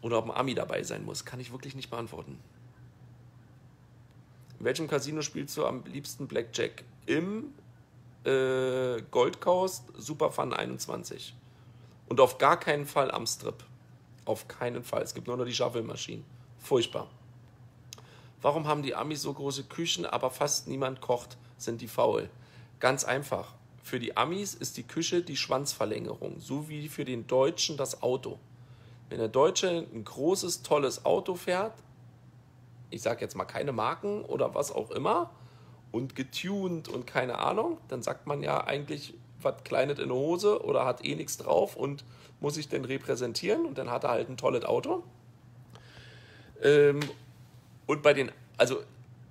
Oder ob ein Ami dabei sein muss. Kann ich wirklich nicht beantworten. In welchem Casino spielst du am liebsten Blackjack? Im äh, Gold Coast Super Fun 21. Und auf gar keinen Fall am Strip. Auf keinen Fall. Es gibt nur noch die Shuffle-Maschinen. Furchtbar. Warum haben die Amis so große Küchen, aber fast niemand kocht? Sind die faul? Ganz einfach. Für die Amis ist die Küche die Schwanzverlängerung, so wie für den Deutschen das Auto. Wenn der Deutsche ein großes, tolles Auto fährt, ich sage jetzt mal keine Marken oder was auch immer, und getuned und keine Ahnung, dann sagt man ja eigentlich, was kleinet in der Hose oder hat eh nichts drauf und muss sich denn repräsentieren und dann hat er halt ein tolles Auto. Ähm, und bei den, also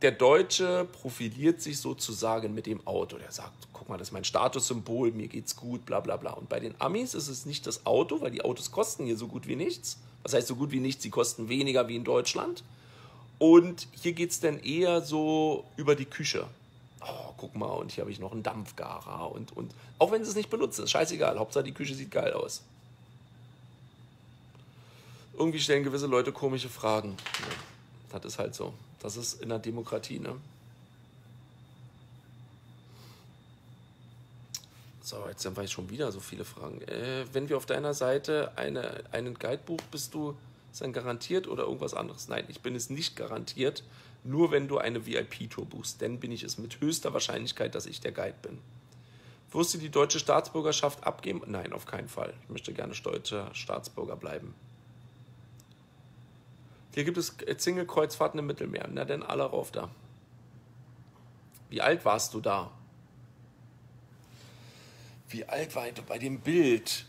der Deutsche profiliert sich sozusagen mit dem Auto. Der sagt, guck mal, das ist mein Statussymbol, mir geht's gut, bla bla bla. Und bei den Amis ist es nicht das Auto, weil die Autos kosten hier so gut wie nichts. Was heißt so gut wie nichts? Sie kosten weniger wie in Deutschland. Und hier geht es dann eher so über die Küche. Oh, guck mal, und hier habe ich noch einen Dampfgarer. Und, und auch wenn sie es nicht benutzen, ist scheißegal. Hauptsache die Küche sieht geil aus. Irgendwie stellen gewisse Leute komische Fragen. Ja, das ist halt so. Das ist in der Demokratie, ne? So, jetzt haben wir schon wieder so viele Fragen. Äh, wenn wir auf deiner Seite eine, einen Guidebuch bist du ist dann garantiert oder irgendwas anderes? Nein, ich bin es nicht garantiert. Nur wenn du eine VIP-Tour buchst, dann bin ich es mit höchster Wahrscheinlichkeit, dass ich der Guide bin. Wirst du die deutsche Staatsbürgerschaft abgeben? Nein, auf keinen Fall. Ich möchte gerne deutscher Staatsbürger bleiben. Hier gibt es Single-Kreuzfahrten im Mittelmeer. Na denn alle rauf da. Wie alt warst du da? Wie alt war du bei dem Bild?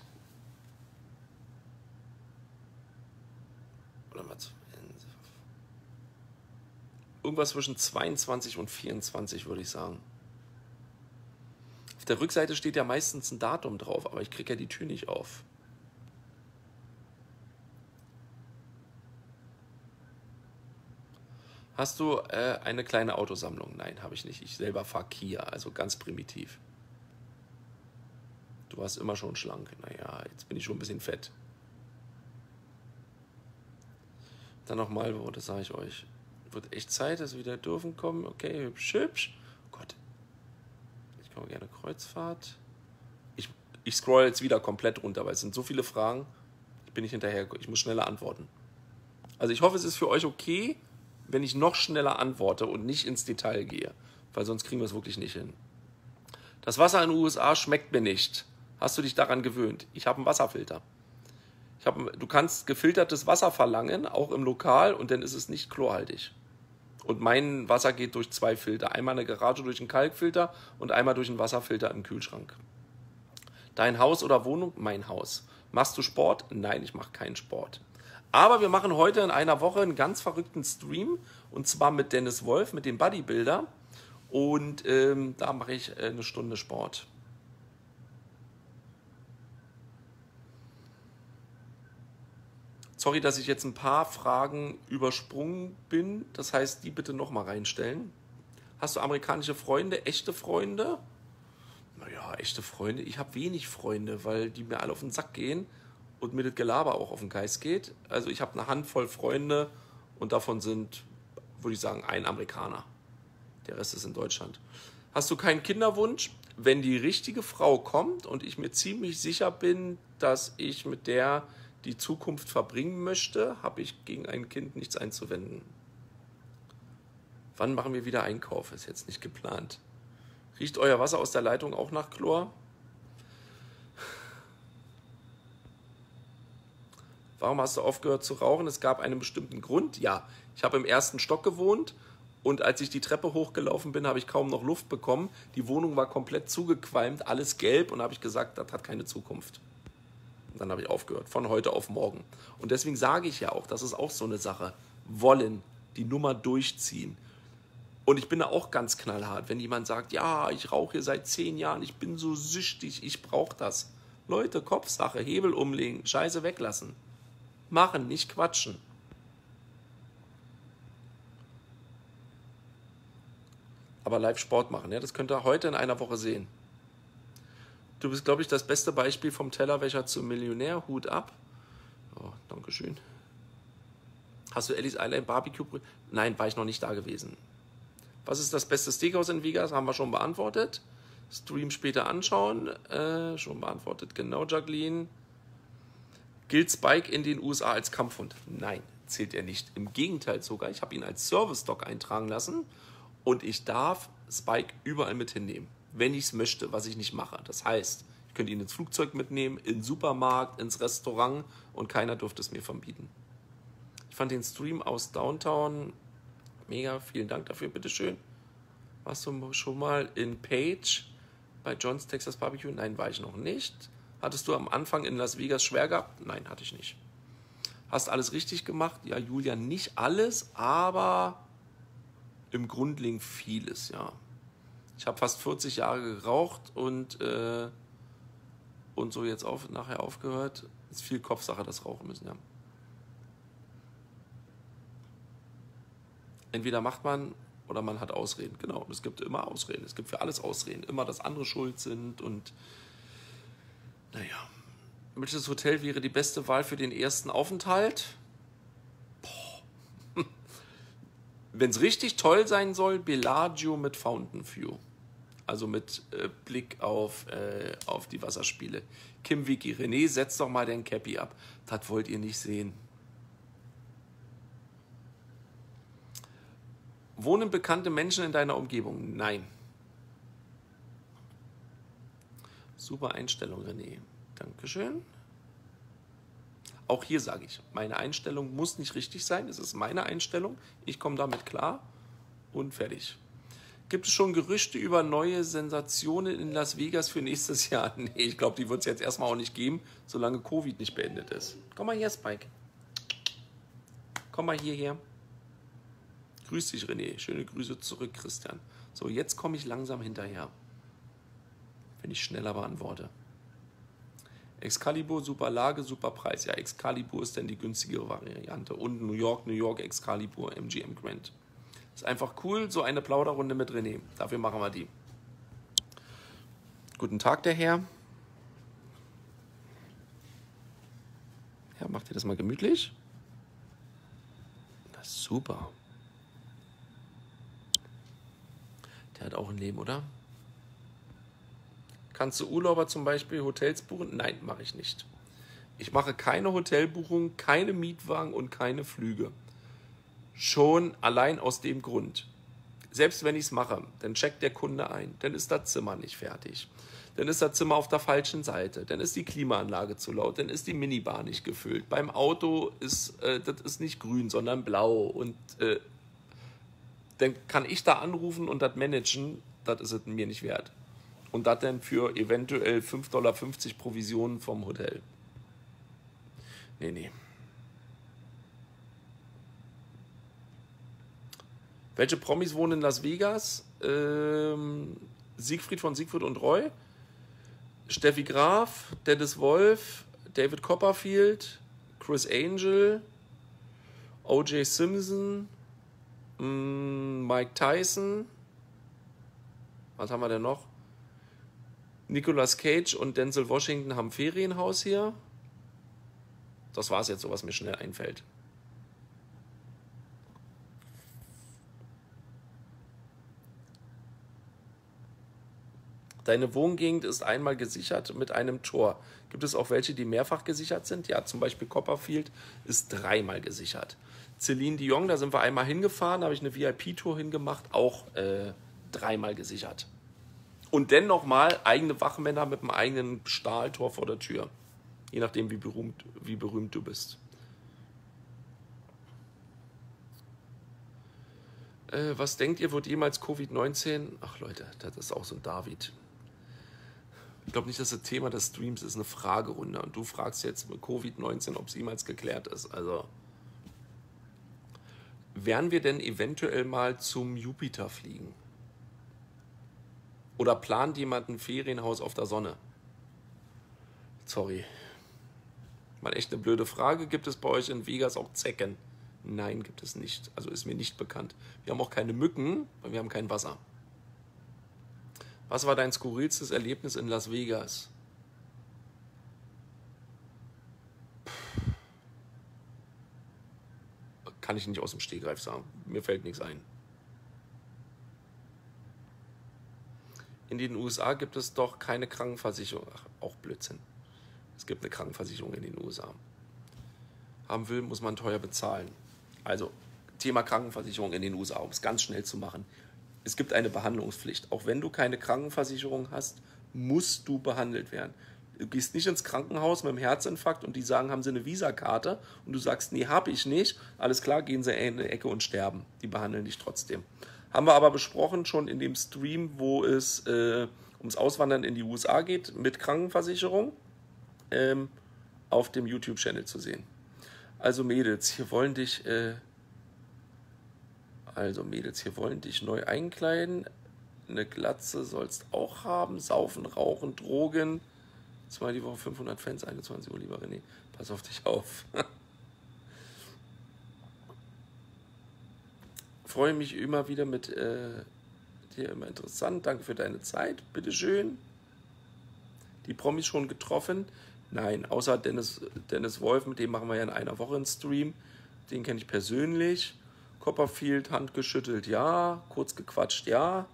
Irgendwas zwischen 22 und 24 würde ich sagen. Auf der Rückseite steht ja meistens ein Datum drauf, aber ich kriege ja die Tür nicht auf. Hast du äh, eine kleine Autosammlung? Nein, habe ich nicht. Ich selber fahre Kia, also ganz primitiv. Du warst immer schon schlank. Naja, jetzt bin ich schon ein bisschen fett. Dann nochmal, oh, das sage ich euch. Wird echt Zeit, dass wir wieder dürfen kommen. Okay, hübsch, hübsch. Oh Gott. Ich komme gerne Kreuzfahrt. Ich, ich scroll jetzt wieder komplett runter, weil es sind so viele Fragen. Ich bin nicht hinterher. Ich muss schneller antworten. Also ich hoffe, es ist für euch okay, wenn ich noch schneller antworte und nicht ins Detail gehe, weil sonst kriegen wir es wirklich nicht hin. Das Wasser in den USA schmeckt mir nicht. Hast du dich daran gewöhnt? Ich habe einen Wasserfilter. Hab, du kannst gefiltertes Wasser verlangen, auch im Lokal, und dann ist es nicht chlorhaltig. Und mein Wasser geht durch zwei Filter. Einmal in der Garage durch einen Kalkfilter und einmal durch einen Wasserfilter im Kühlschrank. Dein Haus oder Wohnung? Mein Haus. Machst du Sport? Nein, ich mache keinen Sport. Aber wir machen heute in einer Woche einen ganz verrückten Stream und zwar mit Dennis Wolf, mit dem Bodybuilder. Und ähm, da mache ich äh, eine Stunde Sport. Sorry, dass ich jetzt ein paar Fragen übersprungen bin. Das heißt, die bitte nochmal reinstellen. Hast du amerikanische Freunde, echte Freunde? Naja, echte Freunde. Ich habe wenig Freunde, weil die mir alle auf den Sack gehen und mir das Gelaber auch auf den Geist geht. Also ich habe eine Handvoll Freunde und davon sind, würde ich sagen, ein Amerikaner. Der Rest ist in Deutschland. Hast du keinen Kinderwunsch? Wenn die richtige Frau kommt und ich mir ziemlich sicher bin, dass ich mit der die Zukunft verbringen möchte, habe ich gegen ein Kind nichts einzuwenden. Wann machen wir wieder Einkauf? Ist jetzt nicht geplant. Riecht euer Wasser aus der Leitung auch nach Chlor? Warum hast du aufgehört zu rauchen? Es gab einen bestimmten Grund. Ja, ich habe im ersten Stock gewohnt und als ich die Treppe hochgelaufen bin, habe ich kaum noch Luft bekommen. Die Wohnung war komplett zugequalmt, alles gelb und habe ich gesagt, das hat keine Zukunft. Und dann habe ich aufgehört, von heute auf morgen. Und deswegen sage ich ja auch, das ist auch so eine Sache. Wollen, die Nummer durchziehen. Und ich bin da auch ganz knallhart, wenn jemand sagt, ja, ich rauche hier seit zehn Jahren, ich bin so süchtig, ich brauche das. Leute, Kopfsache, Hebel umlegen, Scheiße weglassen. Machen, nicht quatschen. Aber Live-Sport machen, ja, das könnt ihr heute in einer Woche sehen. Du bist, glaube ich, das beste Beispiel vom Tellerwäscher zum Millionär. Hut ab. Oh, Dankeschön. Hast du Ellis Island Barbecue? Nein, war ich noch nicht da gewesen. Was ist das beste Steakhouse in Vegas? Haben wir schon beantwortet. Stream später anschauen. Äh, schon beantwortet. Genau, Jacqueline. Gilt Spike in den USA als Kampfhund? Nein, zählt er nicht. Im Gegenteil sogar, ich habe ihn als Service-Dog eintragen lassen und ich darf Spike überall mit hinnehmen, wenn ich es möchte, was ich nicht mache. Das heißt, ich könnte ihn ins Flugzeug mitnehmen, in den Supermarkt, ins Restaurant und keiner durfte es mir verbieten. Ich fand den Stream aus Downtown mega. Vielen Dank dafür, bitteschön. Warst du schon mal in Page bei John's Texas Barbecue? Nein, war ich noch nicht. Hattest du am Anfang in Las Vegas schwer gehabt? Nein, hatte ich nicht. Hast alles richtig gemacht? Ja, Julia, nicht alles, aber im Grundling vieles, ja. Ich habe fast 40 Jahre geraucht und, äh, und so jetzt auf, nachher aufgehört. Ist viel Kopfsache, das Rauchen müssen, ja. Entweder macht man oder man hat Ausreden. Genau, es gibt immer Ausreden. Es gibt für alles Ausreden. Immer, dass andere schuld sind und naja. Welches Hotel wäre die beste Wahl für den ersten Aufenthalt? Wenn es richtig toll sein soll, Bellagio mit Fountain View. Also mit äh, Blick auf, äh, auf die Wasserspiele. Kim Vicky René, setz doch mal den Cappy ab. Das wollt ihr nicht sehen. Wohnen bekannte Menschen in deiner Umgebung? Nein. Super Einstellung, René. Dankeschön. Auch hier sage ich, meine Einstellung muss nicht richtig sein. Es ist meine Einstellung. Ich komme damit klar und fertig. Gibt es schon Gerüchte über neue Sensationen in Las Vegas für nächstes Jahr? Nee, ich glaube, die wird es jetzt erstmal auch nicht geben, solange Covid nicht beendet ist. Komm mal hier, Spike. Komm mal hierher. Grüß dich, René. Schöne Grüße zurück, Christian. So, jetzt komme ich langsam hinterher. Wenn ich schneller beantworte. Excalibur, super Lage, super Preis. Ja, Excalibur ist denn die günstigere Variante. Und New York, New York, Excalibur, MGM Grand. Ist einfach cool, so eine Plauderrunde mit René. Dafür machen wir die. Guten Tag, der Herr. Ja, macht ihr das mal gemütlich? Das ist super. Der hat auch ein Leben, oder? Kannst du Urlauber zum Beispiel Hotels buchen? Nein, mache ich nicht. Ich mache keine Hotelbuchung, keine Mietwagen und keine Flüge. Schon allein aus dem Grund. Selbst wenn ich es mache, dann checkt der Kunde ein, dann ist das Zimmer nicht fertig. Dann ist das Zimmer auf der falschen Seite, dann ist die Klimaanlage zu laut, dann ist die Minibar nicht gefüllt. Beim Auto ist äh, das ist nicht grün, sondern blau und äh, dann kann ich da anrufen und das managen, das ist es mir nicht wert. Und das dann für eventuell 5,50 Dollar Provisionen vom Hotel. Nee, nee. Welche Promis wohnen in Las Vegas? Ähm, Siegfried von Siegfried und Roy, Steffi Graf, Dennis Wolf, David Copperfield, Chris Angel, O.J. Simpson, Mm, Mike Tyson. Was haben wir denn noch? Nicolas Cage und Denzel Washington haben Ferienhaus hier. Das war es jetzt so, was mir schnell einfällt. Deine Wohngegend ist einmal gesichert mit einem Tor. Gibt es auch welche, die mehrfach gesichert sind? Ja, zum Beispiel Copperfield ist dreimal gesichert. Celine Dion, da sind wir einmal hingefahren, da habe ich eine VIP-Tour hingemacht, auch äh, dreimal gesichert. Und dann nochmal eigene Wachmänner mit einem eigenen Stahltor vor der Tür. Je nachdem, wie berühmt, wie berühmt du bist. Äh, was denkt ihr, wird jemals Covid-19? Ach Leute, das ist auch so ein David. Ich glaube nicht, dass das Thema des Streams ist, eine Fragerunde. Und du fragst jetzt mit Covid-19, ob es jemals geklärt ist. Also werden wir denn eventuell mal zum Jupiter fliegen? Oder plant jemand ein Ferienhaus auf der Sonne? Sorry. Mal echt eine blöde Frage. Gibt es bei euch in Vegas auch Zecken? Nein, gibt es nicht. Also ist mir nicht bekannt. Wir haben auch keine Mücken, weil wir haben kein Wasser. Was war dein skurrilstes Erlebnis in Las Vegas? kann ich nicht aus dem Stegreif sagen. Mir fällt nichts ein. In den USA gibt es doch keine Krankenversicherung. Ach, auch Blödsinn. Es gibt eine Krankenversicherung in den USA. Haben will, muss man teuer bezahlen. Also, Thema Krankenversicherung in den USA, um es ganz schnell zu machen. Es gibt eine Behandlungspflicht. Auch wenn du keine Krankenversicherung hast, musst du behandelt werden. Du gehst nicht ins Krankenhaus mit einem Herzinfarkt und die sagen, haben sie eine Visakarte und du sagst, nee, habe ich nicht. Alles klar, gehen sie in eine Ecke und sterben. Die behandeln dich trotzdem. Haben wir aber besprochen schon in dem Stream, wo es äh, ums Auswandern in die USA geht mit Krankenversicherung. Ähm, auf dem YouTube-Channel zu sehen. Also Mädels, hier wollen dich, äh, also Mädels, hier wollen dich neu einkleiden. Eine Glatze sollst auch haben. Saufen, rauchen, Drogen. Zwei die Woche 500 Fans, 21 Uhr, lieber René. Pass auf dich auf. Freue mich immer wieder mit äh, dir, immer interessant. Danke für deine Zeit. Bitteschön. Die Promis schon getroffen. Nein, außer Dennis, Dennis Wolf, mit dem machen wir ja in einer Woche einen Stream. Den kenne ich persönlich. Copperfield, Hand geschüttelt, ja. Kurz gequatscht, ja.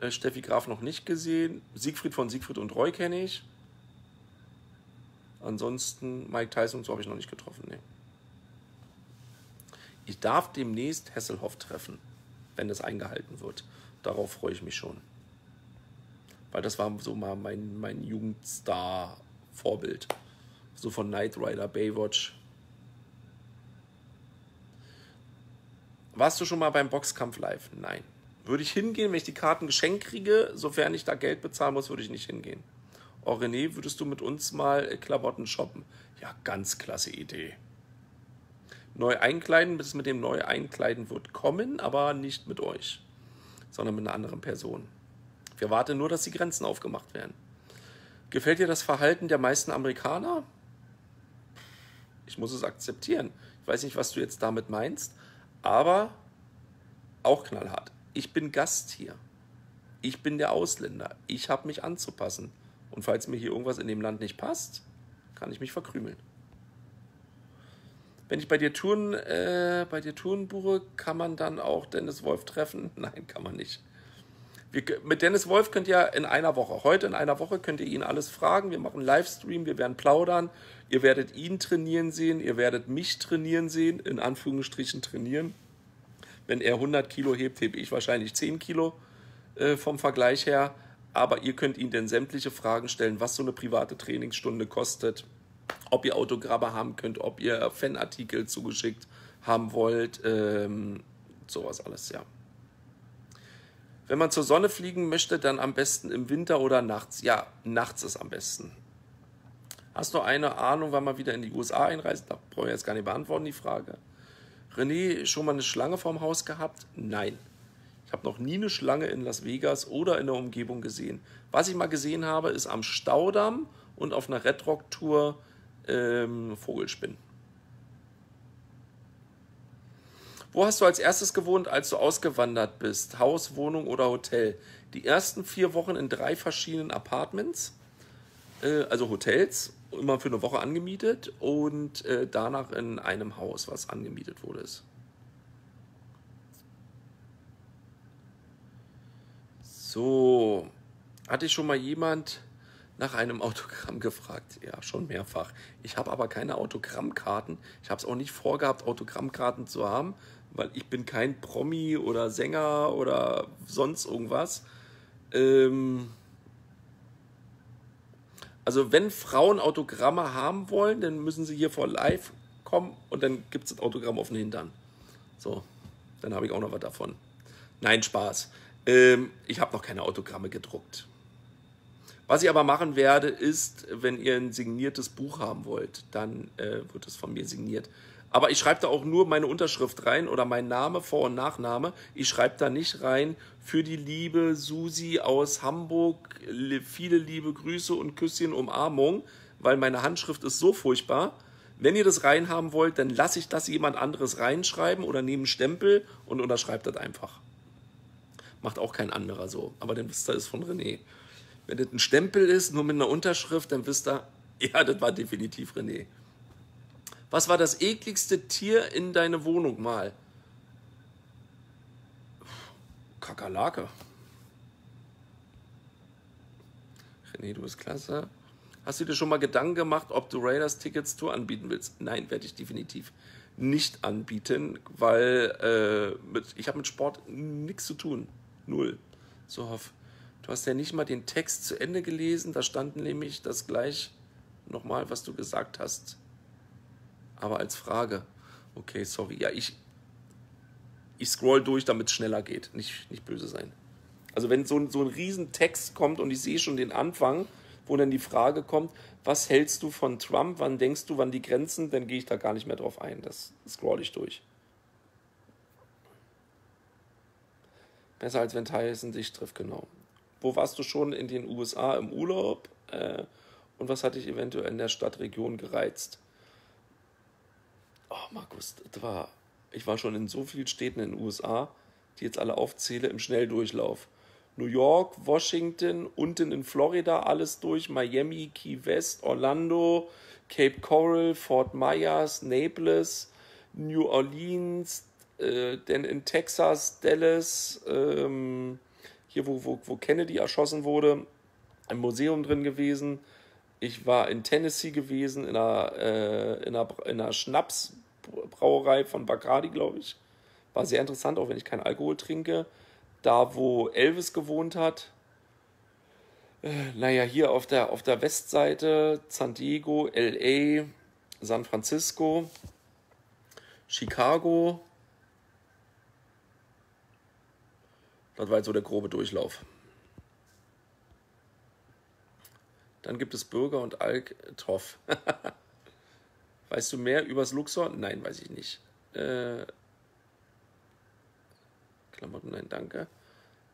Äh, Steffi Graf noch nicht gesehen. Siegfried von Siegfried und Roy kenne ich. Ansonsten Mike Tyson so habe ich noch nicht getroffen. Nee. Ich darf demnächst Hesselhoff treffen, wenn das eingehalten wird. Darauf freue ich mich schon. Weil das war so mal mein, mein Jugendstar Vorbild. So von Knight Rider, Baywatch. Warst du schon mal beim Boxkampf live? Nein. Würde ich hingehen, wenn ich die Karten geschenkt kriege, sofern ich da Geld bezahlen muss, würde ich nicht hingehen. Oh René, würdest du mit uns mal Klamotten shoppen? Ja, ganz klasse Idee. Neu einkleiden, das mit dem neu einkleiden wird kommen, aber nicht mit euch, sondern mit einer anderen Person. Wir warten nur, dass die Grenzen aufgemacht werden. Gefällt dir das Verhalten der meisten Amerikaner? Ich muss es akzeptieren. Ich weiß nicht, was du jetzt damit meinst, aber auch knallhart. Ich bin Gast hier. Ich bin der Ausländer. Ich habe mich anzupassen. Und falls mir hier irgendwas in dem Land nicht passt, kann ich mich verkrümeln. Wenn ich bei dir Touren, äh, bei dir Touren buche, kann man dann auch Dennis Wolf treffen? Nein, kann man nicht. Wir, mit Dennis Wolf könnt ihr in einer Woche, heute in einer Woche könnt ihr ihn alles fragen. Wir machen Livestream, wir werden plaudern. Ihr werdet ihn trainieren sehen, ihr werdet mich trainieren sehen, in Anführungsstrichen trainieren. Wenn er 100 Kilo hebt, hebe ich wahrscheinlich 10 Kilo äh, vom Vergleich her. Aber ihr könnt ihn denn sämtliche Fragen stellen, was so eine private Trainingsstunde kostet, ob ihr Autogramme haben könnt, ob ihr Fanartikel zugeschickt haben wollt, ähm, sowas alles, ja. Wenn man zur Sonne fliegen möchte, dann am besten im Winter oder nachts. Ja, nachts ist am besten. Hast du eine Ahnung, wann man wieder in die USA einreist? Da brauche ich jetzt gar nicht beantworten, die Frage. René, schon mal eine Schlange vorm Haus gehabt? Nein. Ich habe noch nie eine Schlange in Las Vegas oder in der Umgebung gesehen. Was ich mal gesehen habe, ist am Staudamm und auf einer Red Rock Tour ähm, Vogelspinnen. Wo hast du als erstes gewohnt, als du ausgewandert bist? Haus, Wohnung oder Hotel? Die ersten vier Wochen in drei verschiedenen Apartments, äh, also Hotels, immer für eine Woche angemietet und äh, danach in einem Haus, was angemietet wurde. So, hatte ich schon mal jemand nach einem Autogramm gefragt. Ja, schon mehrfach. Ich habe aber keine Autogrammkarten. Ich habe es auch nicht vorgehabt, Autogrammkarten zu haben, weil ich bin kein Promi oder Sänger oder sonst irgendwas. Ähm also wenn Frauen Autogramme haben wollen, dann müssen sie hier vor live kommen und dann gibt es das Autogramm auf den Hintern. So, dann habe ich auch noch was davon. Nein, Spaß. Ähm, ich habe noch keine Autogramme gedruckt. Was ich aber machen werde, ist, wenn ihr ein signiertes Buch haben wollt, dann äh, wird es von mir signiert. Aber ich schreibe da auch nur meine Unterschrift rein oder mein Name, Vor- und Nachname. Ich schreibe da nicht rein für die liebe Susi aus Hamburg. Viele liebe Grüße und Küsschen, Umarmung, weil meine Handschrift ist so furchtbar. Wenn ihr das reinhaben wollt, dann lasse ich das jemand anderes reinschreiben oder nehme einen Stempel und unterschreibt das einfach. Macht auch kein anderer so. Aber dann wisst ihr, ist von René. Wenn das ein Stempel ist, nur mit einer Unterschrift, dann wisst ihr, ja, das war definitiv René. Was war das ekligste Tier in deine Wohnung mal? Kakerlake. René, du bist klasse. Hast du dir schon mal Gedanken gemacht, ob du Raiders Tickets Tour anbieten willst? Nein, werde ich definitiv nicht anbieten, weil äh, mit, ich habe mit Sport nichts zu tun. Null. So hoff. Du hast ja nicht mal den Text zu Ende gelesen. Da stand nämlich das gleich nochmal, was du gesagt hast. Aber als Frage. Okay, sorry. Ja, ich. ich scroll durch, damit es schneller geht. Nicht, nicht böse sein. Also wenn so ein, so ein riesen Text kommt und ich sehe schon den Anfang, wo dann die Frage kommt, was hältst du von Trump, wann denkst du, wann die Grenzen, dann gehe ich da gar nicht mehr drauf ein. Das scroll ich durch. Besser als wenn Tyson dich trifft, genau. Wo warst du schon in den USA im Urlaub? Äh, und was hat dich eventuell in der Stadtregion gereizt? Oh, Markus, das war, ich war schon in so vielen Städten in den USA, die jetzt alle aufzähle, im Schnelldurchlauf. New York, Washington, unten in Florida alles durch, Miami, Key West, Orlando, Cape Coral, Fort Myers, Naples, New Orleans, äh, denn in Texas, Dallas, ähm, hier wo, wo, wo Kennedy erschossen wurde, im Museum drin gewesen. Ich war in Tennessee gewesen, in einer, äh, in einer, in einer Schnapsbrauerei von Bacardi, glaube ich. War sehr interessant, auch wenn ich keinen Alkohol trinke. Da, wo Elvis gewohnt hat. Äh, naja, hier auf der, auf der Westseite San Diego, LA, San Francisco, Chicago. Das war jetzt so der grobe Durchlauf. Dann gibt es Bürger und Alk Toff. weißt du mehr übers Luxor? Nein, weiß ich nicht. Äh, Klamotten, nein, danke.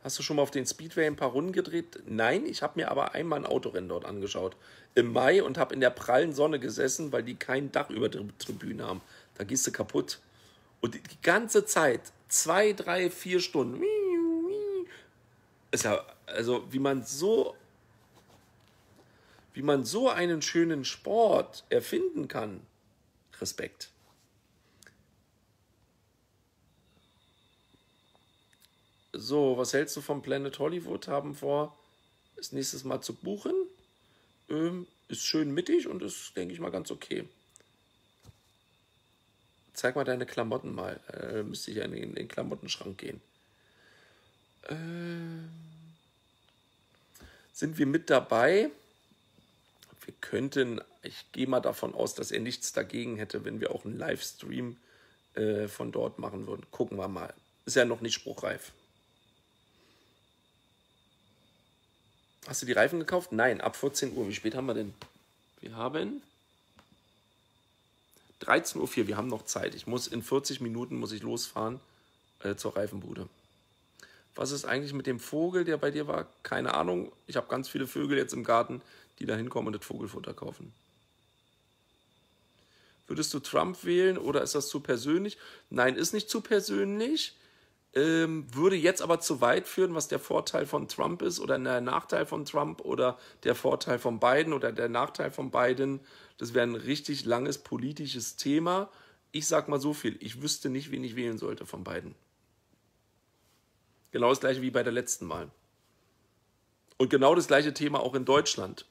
Hast du schon mal auf den Speedway ein paar Runden gedreht? Nein, ich habe mir aber einmal ein Autorennen dort angeschaut. Im Mai und habe in der prallen Sonne gesessen, weil die kein Dach über der Tribüne haben. Da gehst du kaputt. Und die ganze Zeit, zwei, drei, vier Stunden. Ist ja, also wie man so wie man so einen schönen Sport erfinden kann. Respekt. So, was hältst du vom Planet Hollywood? Haben vor, das nächstes Mal zu buchen. Ähm, ist schön mittig und ist, denke ich mal, ganz okay. Zeig mal deine Klamotten mal. Äh, müsste ich ja in den, in den Klamottenschrank gehen. Äh, sind wir mit dabei? wir könnten, ich gehe mal davon aus, dass er nichts dagegen hätte, wenn wir auch einen Livestream äh, von dort machen würden. Gucken wir mal. Ist ja noch nicht spruchreif. Hast du die Reifen gekauft? Nein, ab 14 Uhr. Wie spät haben wir denn? Wir haben 13.04 Uhr. Wir haben noch Zeit. Ich muss in 40 Minuten muss ich losfahren äh, zur Reifenbude. Was ist eigentlich mit dem Vogel, der bei dir war? Keine Ahnung. Ich habe ganz viele Vögel jetzt im Garten die da hinkommen und das Vogelfutter kaufen. Würdest du Trump wählen oder ist das zu persönlich? Nein, ist nicht zu persönlich. Ähm, würde jetzt aber zu weit führen, was der Vorteil von Trump ist oder der Nachteil von Trump oder der Vorteil von Biden oder der Nachteil von Biden. Das wäre ein richtig langes politisches Thema. Ich sag mal so viel, ich wüsste nicht, wen ich wählen sollte von beiden. Genau das gleiche wie bei der letzten Wahl. Und genau das gleiche Thema auch in Deutschland.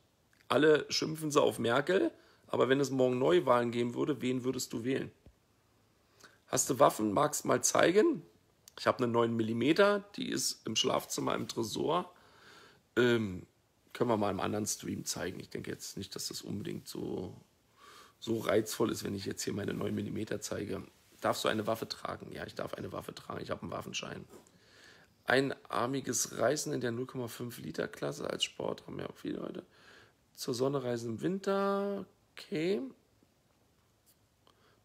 Alle schimpfen sie auf Merkel, aber wenn es morgen Neuwahlen geben würde, wen würdest du wählen? Hast du Waffen? Magst mal zeigen? Ich habe eine 9 mm, die ist im Schlafzimmer im Tresor. Ähm, können wir mal im anderen Stream zeigen. Ich denke jetzt nicht, dass das unbedingt so, so reizvoll ist, wenn ich jetzt hier meine 9 mm zeige. Darfst du eine Waffe tragen? Ja, ich darf eine Waffe tragen. Ich habe einen Waffenschein. Einarmiges Reisen in der 0,5 Liter Klasse als Sport haben ja auch viele Leute. Zur Sonne reisen im Winter. Okay.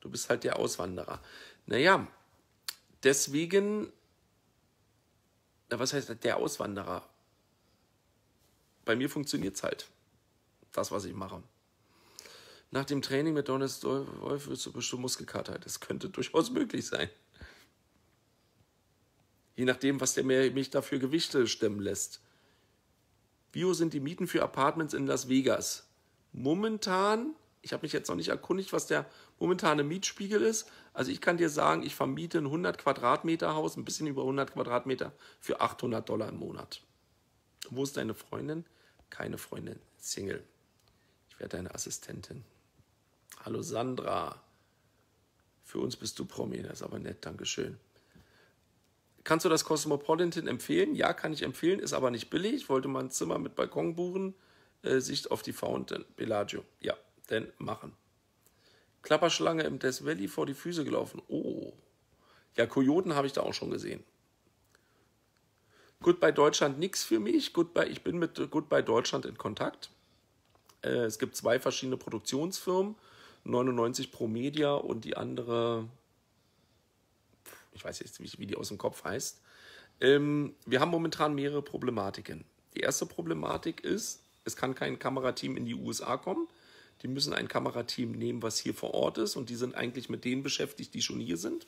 Du bist halt der Auswanderer. Naja, deswegen, na, was heißt der Auswanderer? Bei mir funktioniert es halt. Das, was ich mache. Nach dem Training mit Donald Wolf wirst du bestimmt Muskelkater. Das könnte durchaus möglich sein. Je nachdem, was der mich dafür Gewichte stemmen lässt. Wie hoch sind die Mieten für Apartments in Las Vegas? Momentan, ich habe mich jetzt noch nicht erkundigt, was der momentane Mietspiegel ist. Also ich kann dir sagen, ich vermiete ein 100 Quadratmeter Haus, ein bisschen über 100 Quadratmeter, für 800 Dollar im Monat. Wo ist deine Freundin? Keine Freundin, Single. Ich werde deine Assistentin. Hallo Sandra. Für uns bist du Promi, das ist aber nett, Dankeschön. Kannst du das Cosmopolitan empfehlen? Ja, kann ich empfehlen, ist aber nicht billig. Wollte mal ein Zimmer mit Balkon buchen. Äh, Sicht auf die Fountain. Bellagio. Ja, denn machen. Klapperschlange im Death Valley vor die Füße gelaufen. Oh. Ja, Kojoten habe ich da auch schon gesehen. Goodbye Deutschland nichts für mich. Goodbye, ich bin mit Goodbye Deutschland in Kontakt. Äh, es gibt zwei verschiedene Produktionsfirmen, 99 Pro Media und die andere, ich weiß jetzt nicht, wie die aus dem Kopf heißt. Ähm, wir haben momentan mehrere Problematiken. Die erste Problematik ist, es kann kein Kamerateam in die USA kommen. Die müssen ein Kamerateam nehmen, was hier vor Ort ist und die sind eigentlich mit denen beschäftigt, die schon hier sind.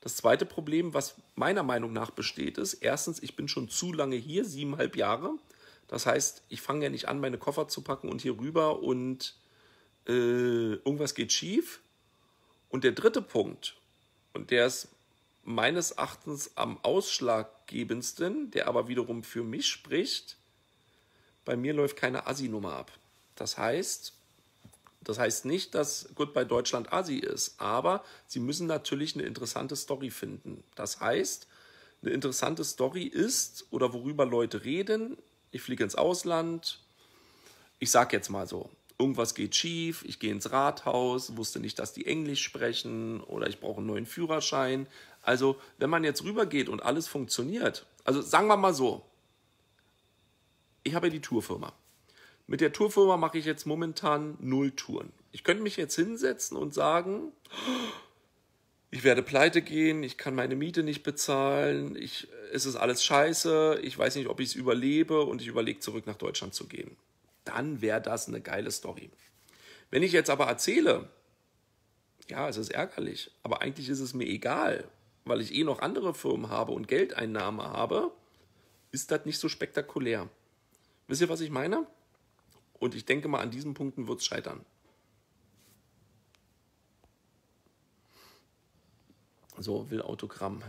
Das zweite Problem, was meiner Meinung nach besteht, ist, erstens, ich bin schon zu lange hier, siebeneinhalb Jahre. Das heißt, ich fange ja nicht an, meine Koffer zu packen und hier rüber und äh, irgendwas geht schief. Und der dritte Punkt, und der ist meines Erachtens am ausschlaggebendsten, der aber wiederum für mich spricht, bei mir läuft keine Assi-Nummer ab. Das heißt, das heißt nicht, dass Goodbye Deutschland Asi ist, aber sie müssen natürlich eine interessante Story finden. Das heißt, eine interessante Story ist oder worüber Leute reden. Ich fliege ins Ausland. Ich sage jetzt mal so, irgendwas geht schief, ich gehe ins Rathaus, wusste nicht, dass die Englisch sprechen oder ich brauche einen neuen Führerschein. Also, wenn man jetzt rübergeht und alles funktioniert, also sagen wir mal so, ich habe ja die Tourfirma. Mit der Tourfirma mache ich jetzt momentan null Touren. Ich könnte mich jetzt hinsetzen und sagen, ich werde pleite gehen, ich kann meine Miete nicht bezahlen, ich, es ist alles scheiße, ich weiß nicht, ob ich es überlebe und ich überlege, zurück nach Deutschland zu gehen. Dann wäre das eine geile Story. Wenn ich jetzt aber erzähle, ja, es ist ärgerlich, aber eigentlich ist es mir egal, weil ich eh noch andere Firmen habe und Geldeinnahme habe, ist das nicht so spektakulär. Wisst ihr, was ich meine? Und ich denke mal, an diesen Punkten wird es scheitern. So, will Autogramm.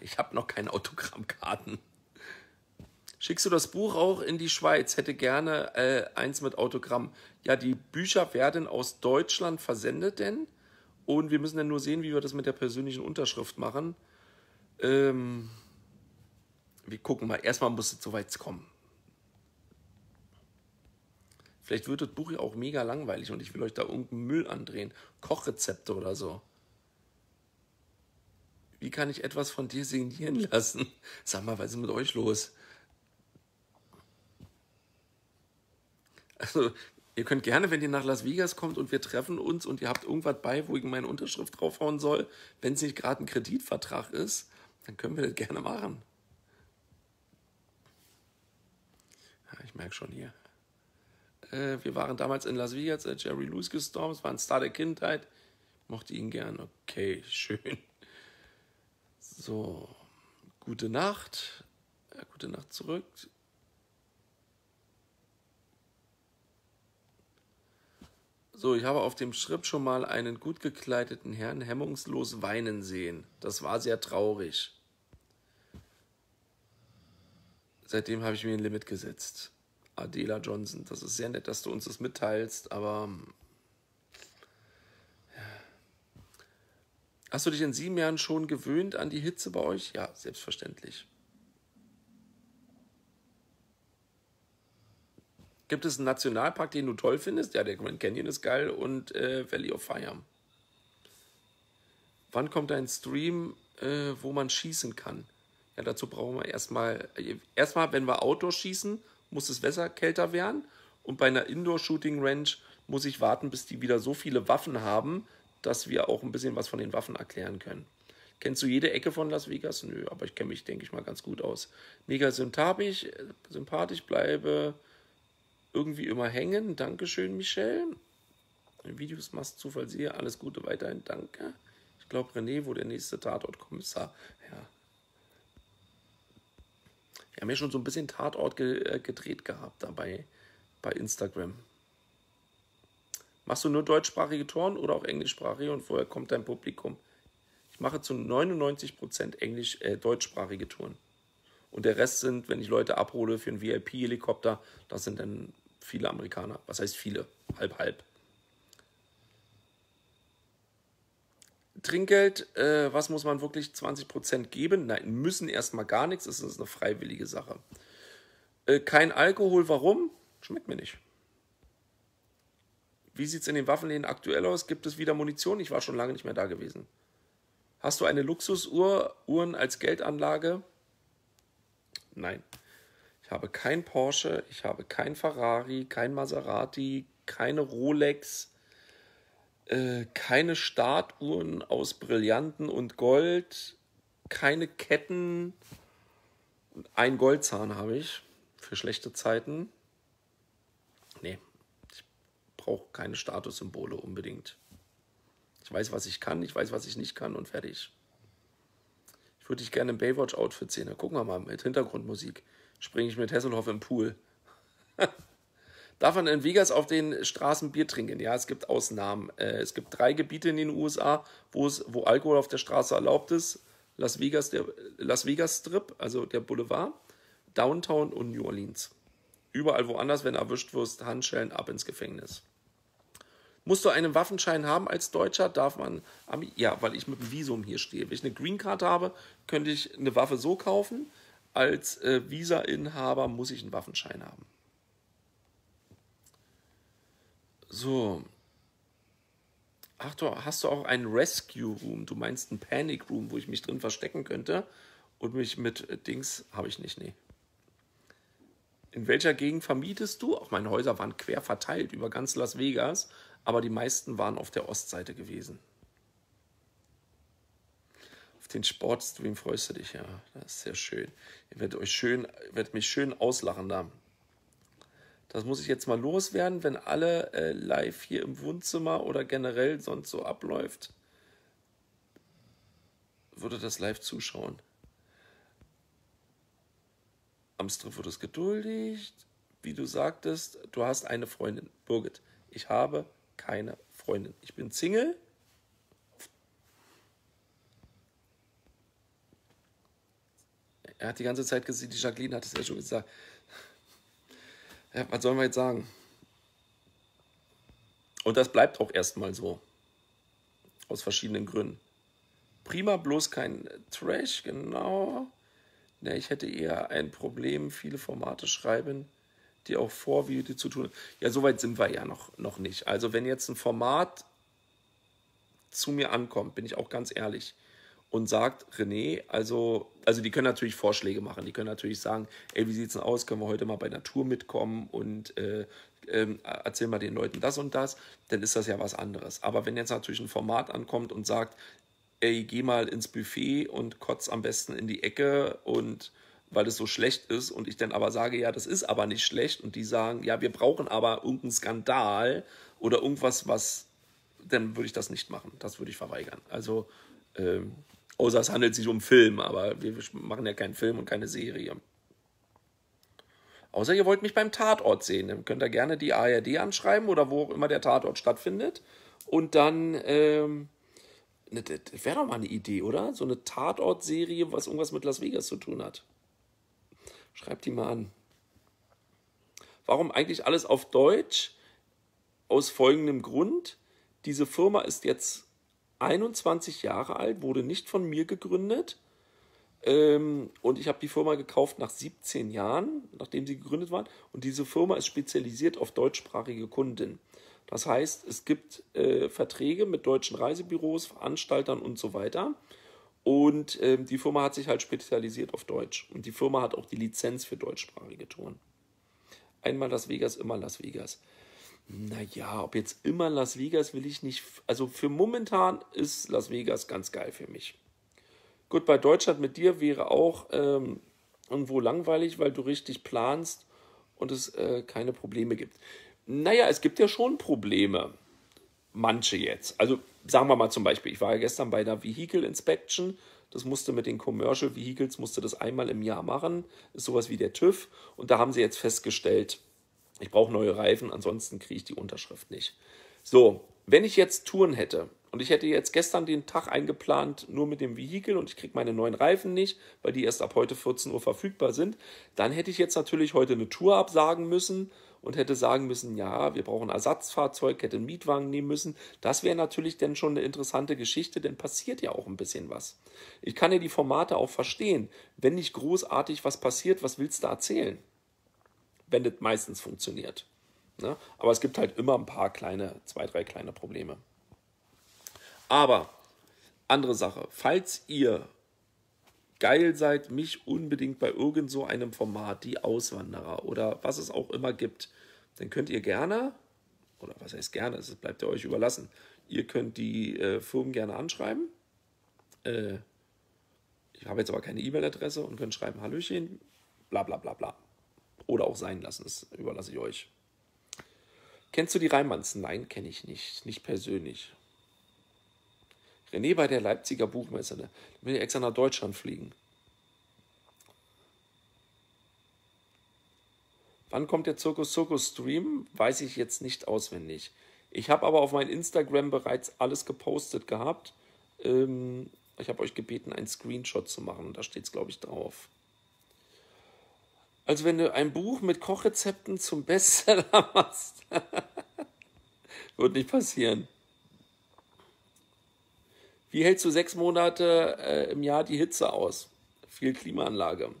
Ich habe noch keine Autogrammkarten. Schickst du das Buch auch in die Schweiz? Hätte gerne äh, eins mit Autogramm. Ja, die Bücher werden aus Deutschland versendet denn. Und wir müssen dann nur sehen, wie wir das mit der persönlichen Unterschrift machen. Ähm, wir gucken mal. Erstmal muss es soweit kommen. Vielleicht wird das Buch ja auch mega langweilig und ich will euch da irgendeinen Müll andrehen. Kochrezepte oder so. Wie kann ich etwas von dir signieren lassen? Sag mal, was ist mit euch los? Also, ihr könnt gerne, wenn ihr nach Las Vegas kommt und wir treffen uns und ihr habt irgendwas bei, wo ich meine Unterschrift draufhauen soll, wenn es nicht gerade ein Kreditvertrag ist, dann können wir das gerne machen. Ja, ich merke schon hier. Äh, wir waren damals in Las Vegas, als Jerry Lewis gestorben ist, war ein Star der Kindheit. Mochte ihn gern. Okay, schön. So, gute Nacht. Ja, gute Nacht zurück. So, ich habe auf dem Schritt schon mal einen gut gekleideten Herrn hemmungslos weinen sehen. Das war sehr traurig. Seitdem habe ich mir ein Limit gesetzt. Adela Johnson. Das ist sehr nett, dass du uns das mitteilst, aber ja. hast du dich in sieben Jahren schon gewöhnt an die Hitze bei euch? Ja, selbstverständlich. Gibt es einen Nationalpark, den du toll findest? Ja, der Grand Canyon ist geil und äh, Valley of Fire. Wann kommt ein Stream, äh, wo man schießen kann? Ja, dazu brauchen wir erstmal, erstmal, wenn wir Outdoor schießen, muss das Wetter kälter werden. Und bei einer Indoor-Shooting-Range muss ich warten, bis die wieder so viele Waffen haben, dass wir auch ein bisschen was von den Waffen erklären können. Kennst du jede Ecke von Las Vegas? Nö, aber ich kenne mich, denke ich mal, ganz gut aus. Mega sympathisch, sympathisch, bleibe irgendwie immer hängen. Dankeschön, Michelle. Videos machst Zufall sehe. Alles Gute weiterhin, danke. Ich glaube, René, wo der nächste Tatort-Kommissar. Ja, wir haben ja schon so ein bisschen Tatort äh, gedreht gehabt dabei bei Instagram. Machst du nur deutschsprachige Touren oder auch englischsprachige und woher kommt dein Publikum? Ich mache zu 99% Englisch, äh, deutschsprachige Touren. Und der Rest sind, wenn ich Leute abhole für einen VIP-Helikopter, das sind dann viele Amerikaner. Was heißt viele? Halb, halb. Trinkgeld, äh, was muss man wirklich 20% geben? Nein, müssen erstmal gar nichts, es ist eine freiwillige Sache. Äh, kein Alkohol, warum? Schmeckt mir nicht. Wie sieht es in den Waffenläden aktuell aus? Gibt es wieder Munition? Ich war schon lange nicht mehr da gewesen. Hast du eine Luxusuhr, Uhren als Geldanlage? Nein. Ich habe kein Porsche, ich habe kein Ferrari, kein Maserati, keine Rolex, äh, keine Startuhren aus Brillanten und Gold, keine Ketten. Ein Goldzahn habe ich für schlechte Zeiten. Nee, ich brauche keine Statussymbole unbedingt. Ich weiß, was ich kann, ich weiß, was ich nicht kann und fertig. Ich würde dich gerne im Baywatch-Outfit sehen. Da gucken wir mal mit Hintergrundmusik. Springe ich mit Hesselhoff im Pool. Darf man in Vegas auf den Straßen Bier trinken? Ja, es gibt Ausnahmen. Äh, es gibt drei Gebiete in den USA, wo, es, wo Alkohol auf der Straße erlaubt ist. Las Vegas, der Las Vegas Strip, also der Boulevard, Downtown und New Orleans. Überall woanders, wenn erwischt wirst, Handschellen ab ins Gefängnis. Musst du einen Waffenschein haben als Deutscher? Darf man. Ja, weil ich mit dem Visum hier stehe. Wenn ich eine Green Card habe, könnte ich eine Waffe so kaufen. Als äh, Visa-Inhaber muss ich einen Waffenschein haben. So. Ach, du, hast du auch einen Rescue Room? Du meinst einen Panic Room, wo ich mich drin verstecken könnte und mich mit äh, Dings habe ich nicht, nee. In welcher Gegend vermietest du? Auch meine Häuser waren quer verteilt über ganz Las Vegas aber die meisten waren auf der Ostseite gewesen. Den Sportstream freust du dich, ja. Das ist sehr schön. Ihr werdet euch schön, werdet mich schön auslachen da. Das muss ich jetzt mal loswerden, wenn alle äh, live hier im Wohnzimmer oder generell sonst so abläuft. Würde das live zuschauen. Am Strip wird es geduldigt. Wie du sagtest, du hast eine Freundin. Birgit, ich habe keine Freundin. Ich bin Single. Er hat die ganze Zeit gesehen, die Jacqueline hat es ja schon gesagt. Ja, was sollen wir jetzt sagen? Und das bleibt auch erstmal so. Aus verschiedenen Gründen. Prima, bloß kein Trash, genau. Ja, ich hätte eher ein Problem, viele Formate schreiben die auch vor, die zu tun. Ja, soweit sind wir ja noch, noch nicht. Also wenn jetzt ein Format zu mir ankommt, bin ich auch ganz ehrlich und sagt, René, also, also die können natürlich Vorschläge machen, die können natürlich sagen, ey, wie sieht's denn aus, können wir heute mal bei Natur mitkommen und äh, äh, erzähl mal den Leuten das und das, dann ist das ja was anderes. Aber wenn jetzt natürlich ein Format ankommt und sagt, ey, geh mal ins Buffet und kotz am besten in die Ecke und weil es so schlecht ist und ich dann aber sage, ja, das ist aber nicht schlecht und die sagen, ja, wir brauchen aber irgendeinen Skandal oder irgendwas, was, dann würde ich das nicht machen. Das würde ich verweigern. Also, ähm, außer es handelt sich um Film, aber wir machen ja keinen Film und keine Serie. Außer ihr wollt mich beim Tatort sehen, dann könnt ihr gerne die ARD anschreiben oder wo auch immer der Tatort stattfindet. Und dann, ähm, ne, das wäre doch mal eine Idee, oder? So eine Tatort-Serie, was irgendwas mit Las Vegas zu tun hat. Schreibt die mal an. Warum eigentlich alles auf Deutsch? Aus folgendem Grund. Diese Firma ist jetzt 21 Jahre alt, wurde nicht von mir gegründet. Ähm, und ich habe die Firma gekauft nach 17 Jahren, nachdem sie gegründet waren. Und diese Firma ist spezialisiert auf deutschsprachige Kunden. Das heißt, es gibt äh, Verträge mit deutschen Reisebüros, Veranstaltern und so weiter. Und ähm, die Firma hat sich halt spezialisiert auf Deutsch. Und die Firma hat auch die Lizenz für deutschsprachige Touren. Einmal Las Vegas, immer Las Vegas. Naja, ob jetzt immer Las Vegas will ich nicht. Also für momentan ist Las Vegas ganz geil für mich. Gut, bei Deutschland mit dir wäre auch ähm, irgendwo langweilig, weil du richtig planst und es äh, keine Probleme gibt. Naja, es gibt ja schon Probleme. Manche jetzt. Also sagen wir mal zum Beispiel, ich war ja gestern bei der Vehicle Inspection. Das musste mit den Commercial Vehicles, musste das einmal im Jahr machen. Ist sowas wie der TÜV. Und da haben sie jetzt festgestellt, ich brauche neue Reifen, ansonsten kriege ich die Unterschrift nicht. So, wenn ich jetzt Touren hätte und ich hätte jetzt gestern den Tag eingeplant nur mit dem Vehikel und ich kriege meine neuen Reifen nicht, weil die erst ab heute 14 Uhr verfügbar sind, dann hätte ich jetzt natürlich heute eine Tour absagen müssen und hätte sagen müssen, ja, wir brauchen ein Ersatzfahrzeug, hätte einen Mietwagen nehmen müssen. Das wäre natürlich dann schon eine interessante Geschichte, denn passiert ja auch ein bisschen was. Ich kann ja die Formate auch verstehen. Wenn nicht großartig was passiert, was willst du erzählen? Wenn das meistens funktioniert. Ne? Aber es gibt halt immer ein paar kleine, zwei, drei kleine Probleme. Aber andere Sache. Falls ihr geil seid, mich unbedingt bei irgend so einem Format, die Auswanderer oder was es auch immer gibt, dann könnt ihr gerne, oder was heißt gerne, es bleibt ja euch überlassen, ihr könnt die äh, Firmen gerne anschreiben. Äh, ich habe jetzt aber keine E-Mail-Adresse und könnt schreiben, Hallöchen, bla bla bla bla. Oder auch sein lassen, das überlasse ich euch. Kennst du die Reimanns? Nein, kenne ich nicht. Nicht persönlich. René bei der Leipziger Buchmesse. Ne? Will ich extra nach Deutschland fliegen. Wann kommt der Zirkus Zirkus Stream? Weiß ich jetzt nicht auswendig. Ich habe aber auf mein Instagram bereits alles gepostet gehabt. Ähm, ich habe euch gebeten, einen Screenshot zu machen da steht es, glaube ich, drauf. Also wenn du ein Buch mit Kochrezepten zum Bestseller machst, wird nicht passieren. Wie hältst du sechs Monate äh, im Jahr die Hitze aus? Viel Klimaanlage.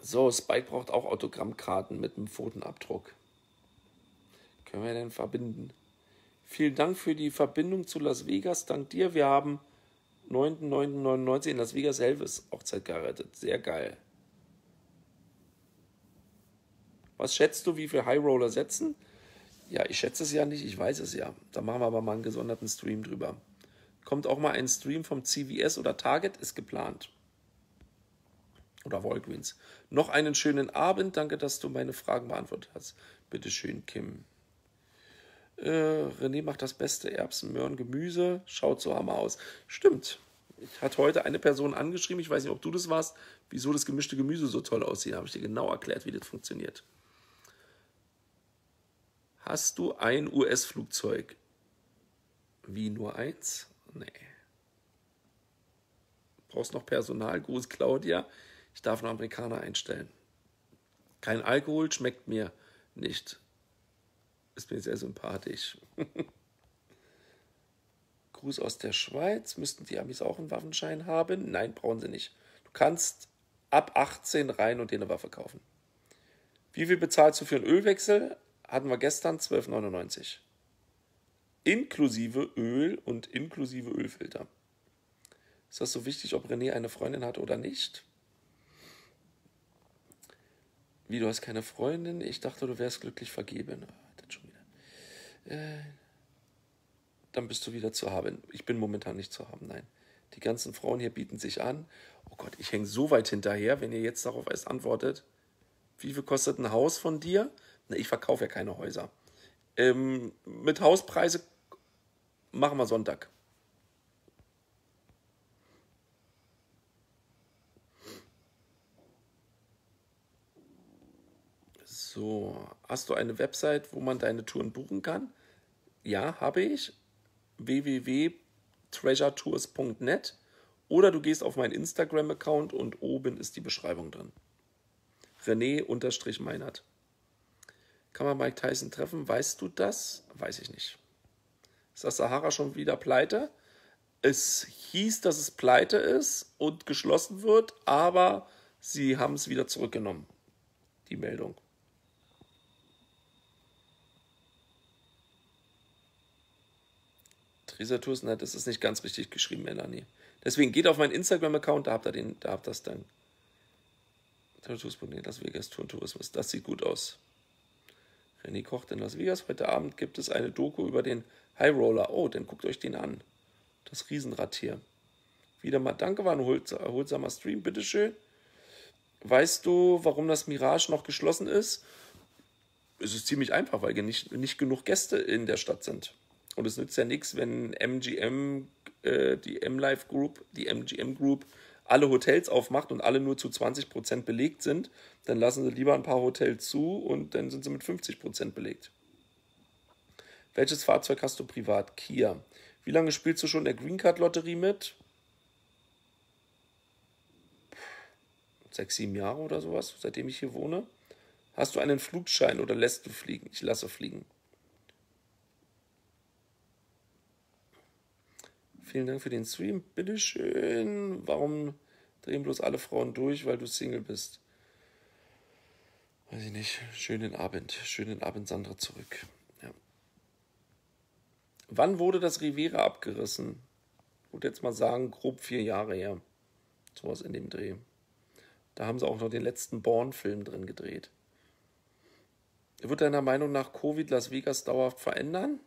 So, Spike braucht auch Autogrammkarten mit einem Pfotenabdruck. Können wir denn verbinden? Vielen Dank für die Verbindung zu Las Vegas. Dank dir. Wir haben 9.9.99 in Las Vegas Elvis Hochzeit gerettet. Sehr geil. Was schätzt du, wie viel High Roller setzen? Ja, ich schätze es ja nicht, ich weiß es ja. Da machen wir aber mal einen gesonderten Stream drüber. Kommt auch mal ein Stream vom CVS oder Target, ist geplant. Oder Walgreens. Noch einen schönen Abend. Danke, dass du meine Fragen beantwortet hast. Bitte schön, Kim. Äh, René macht das beste Erbsen, Möhren, Gemüse. Schaut so hammer aus. Stimmt. Ich hatte heute eine Person angeschrieben, ich weiß nicht, ob du das warst, wieso das gemischte Gemüse so toll aussieht. Habe ich dir genau erklärt, wie das funktioniert. Hast du ein US-Flugzeug? Wie nur eins? Nee. Brauchst noch Personal? Gruß Claudia. Ich darf noch Amerikaner einstellen. Kein Alkohol schmeckt mir nicht. Ist mir sehr sympathisch. Gruß aus der Schweiz. Müssten die Amis auch einen Waffenschein haben? Nein, brauchen sie nicht. Du kannst ab 18 rein und dir eine Waffe kaufen. Wie viel bezahlst du für einen Ölwechsel? Hatten wir gestern 12,99. Inklusive Öl und inklusive Ölfilter. Ist das so wichtig, ob René eine Freundin hat oder nicht? Wie, du hast keine Freundin? Ich dachte, du wärst glücklich vergeben. Ah, das schon wieder. Äh, dann bist du wieder zu haben. Ich bin momentan nicht zu haben, nein. Die ganzen Frauen hier bieten sich an. Oh Gott, ich hänge so weit hinterher, wenn ihr jetzt darauf erst antwortet. Wie viel kostet ein Haus von dir? Na, ich verkaufe ja keine Häuser. Ähm, mit Hauspreise machen wir Sonntag. So, hast du eine Website, wo man deine Touren buchen kann? Ja, habe ich. www.treasuretours.net oder du gehst auf meinen Instagram-Account und oben ist die Beschreibung drin. René-Meinert. Kann man Mike Tyson treffen? Weißt du das? Weiß ich nicht. Ist das Sahara schon wieder pleite? Es hieß, dass es pleite ist und geschlossen wird, aber sie haben es wieder zurückgenommen. Die Meldung. Trisaturs, nein, das ist nicht ganz richtig geschrieben, Melanie. Deswegen geht auf meinen Instagram-Account, da habt ihr den, da habt das dann. Las Vegas Tour Tourismus, das sieht gut aus. René kocht in Las Vegas. Heute Abend gibt es eine Doku über den High Roller. Oh, dann guckt euch den an. Das Riesenrad hier. Wieder mal danke, war ein erholsamer Stream, bitteschön. Weißt du, warum das Mirage noch geschlossen ist? Es ist ziemlich einfach, weil nicht, nicht genug Gäste in der Stadt sind. Und es nützt ja nichts, wenn MGM, äh, die M-Life Group, die MGM Group, alle Hotels aufmacht und alle nur zu 20% belegt sind, dann lassen sie lieber ein paar Hotels zu und dann sind sie mit 50% belegt. Welches Fahrzeug hast du privat? Kia. Wie lange spielst du schon der Green Card Lotterie mit? Sechs, sieben Jahre oder sowas, seitdem ich hier wohne. Hast du einen Flugschein oder lässt du fliegen? Ich lasse fliegen. Vielen Dank für den Stream. Bitteschön. Warum drehen bloß alle Frauen durch, weil du Single bist? weiß ich nicht, schönen Abend, schönen Abend, Sandra, zurück. Ja. Wann wurde das Rivera abgerissen? Ich würde jetzt mal sagen, grob vier Jahre her. Sowas in dem Dreh. Da haben sie auch noch den letzten Born-Film drin gedreht. Wird deiner Meinung nach Covid Las Vegas dauerhaft verändern?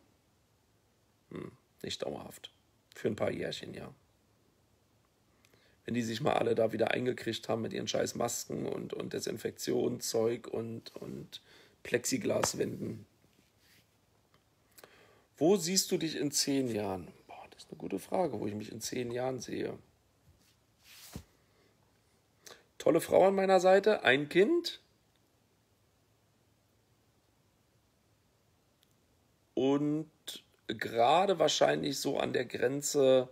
Hm, nicht dauerhaft. Für ein paar Jährchen, ja. Wenn die sich mal alle da wieder eingekriegt haben mit ihren scheiß Masken und, und Desinfektionszeug und, und Plexiglaswänden. Wo siehst du dich in zehn Jahren? Boah, das ist eine gute Frage, wo ich mich in zehn Jahren sehe. Tolle Frau an meiner Seite, ein Kind, und gerade wahrscheinlich so an der Grenze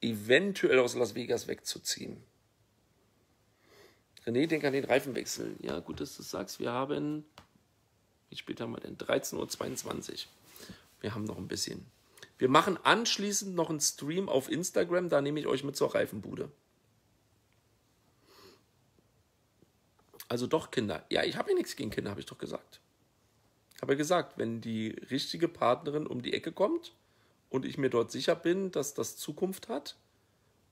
eventuell aus Las Vegas wegzuziehen. René, denk an den Reifenwechsel. Ja, gut, dass du sagst. Wir haben, wie spät haben wir denn? 13.22 Uhr. Wir haben noch ein bisschen. Wir machen anschließend noch einen Stream auf Instagram, da nehme ich euch mit zur Reifenbude. Also doch Kinder. Ja, ich habe ja nichts gegen Kinder, habe ich doch gesagt. Habe gesagt, wenn die richtige Partnerin um die Ecke kommt und ich mir dort sicher bin, dass das Zukunft hat,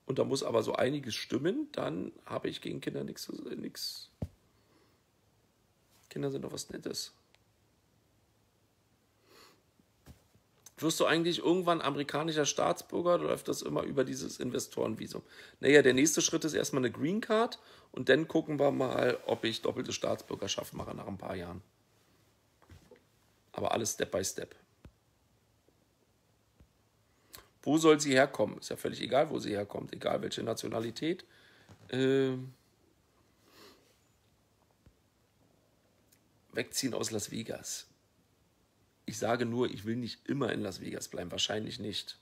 und da muss aber so einiges stimmen, dann habe ich gegen Kinder nichts. nichts. Kinder sind doch was Nettes. Wirst du eigentlich irgendwann amerikanischer Staatsbürger oder läuft das immer über dieses Investorenvisum? Naja, der nächste Schritt ist erstmal eine Green Card und dann gucken wir mal, ob ich doppelte Staatsbürgerschaft mache nach ein paar Jahren. Aber alles Step by Step. Wo soll sie herkommen? Ist ja völlig egal, wo sie herkommt, egal welche Nationalität. Ähm wegziehen aus Las Vegas. Ich sage nur, ich will nicht immer in Las Vegas bleiben, wahrscheinlich nicht.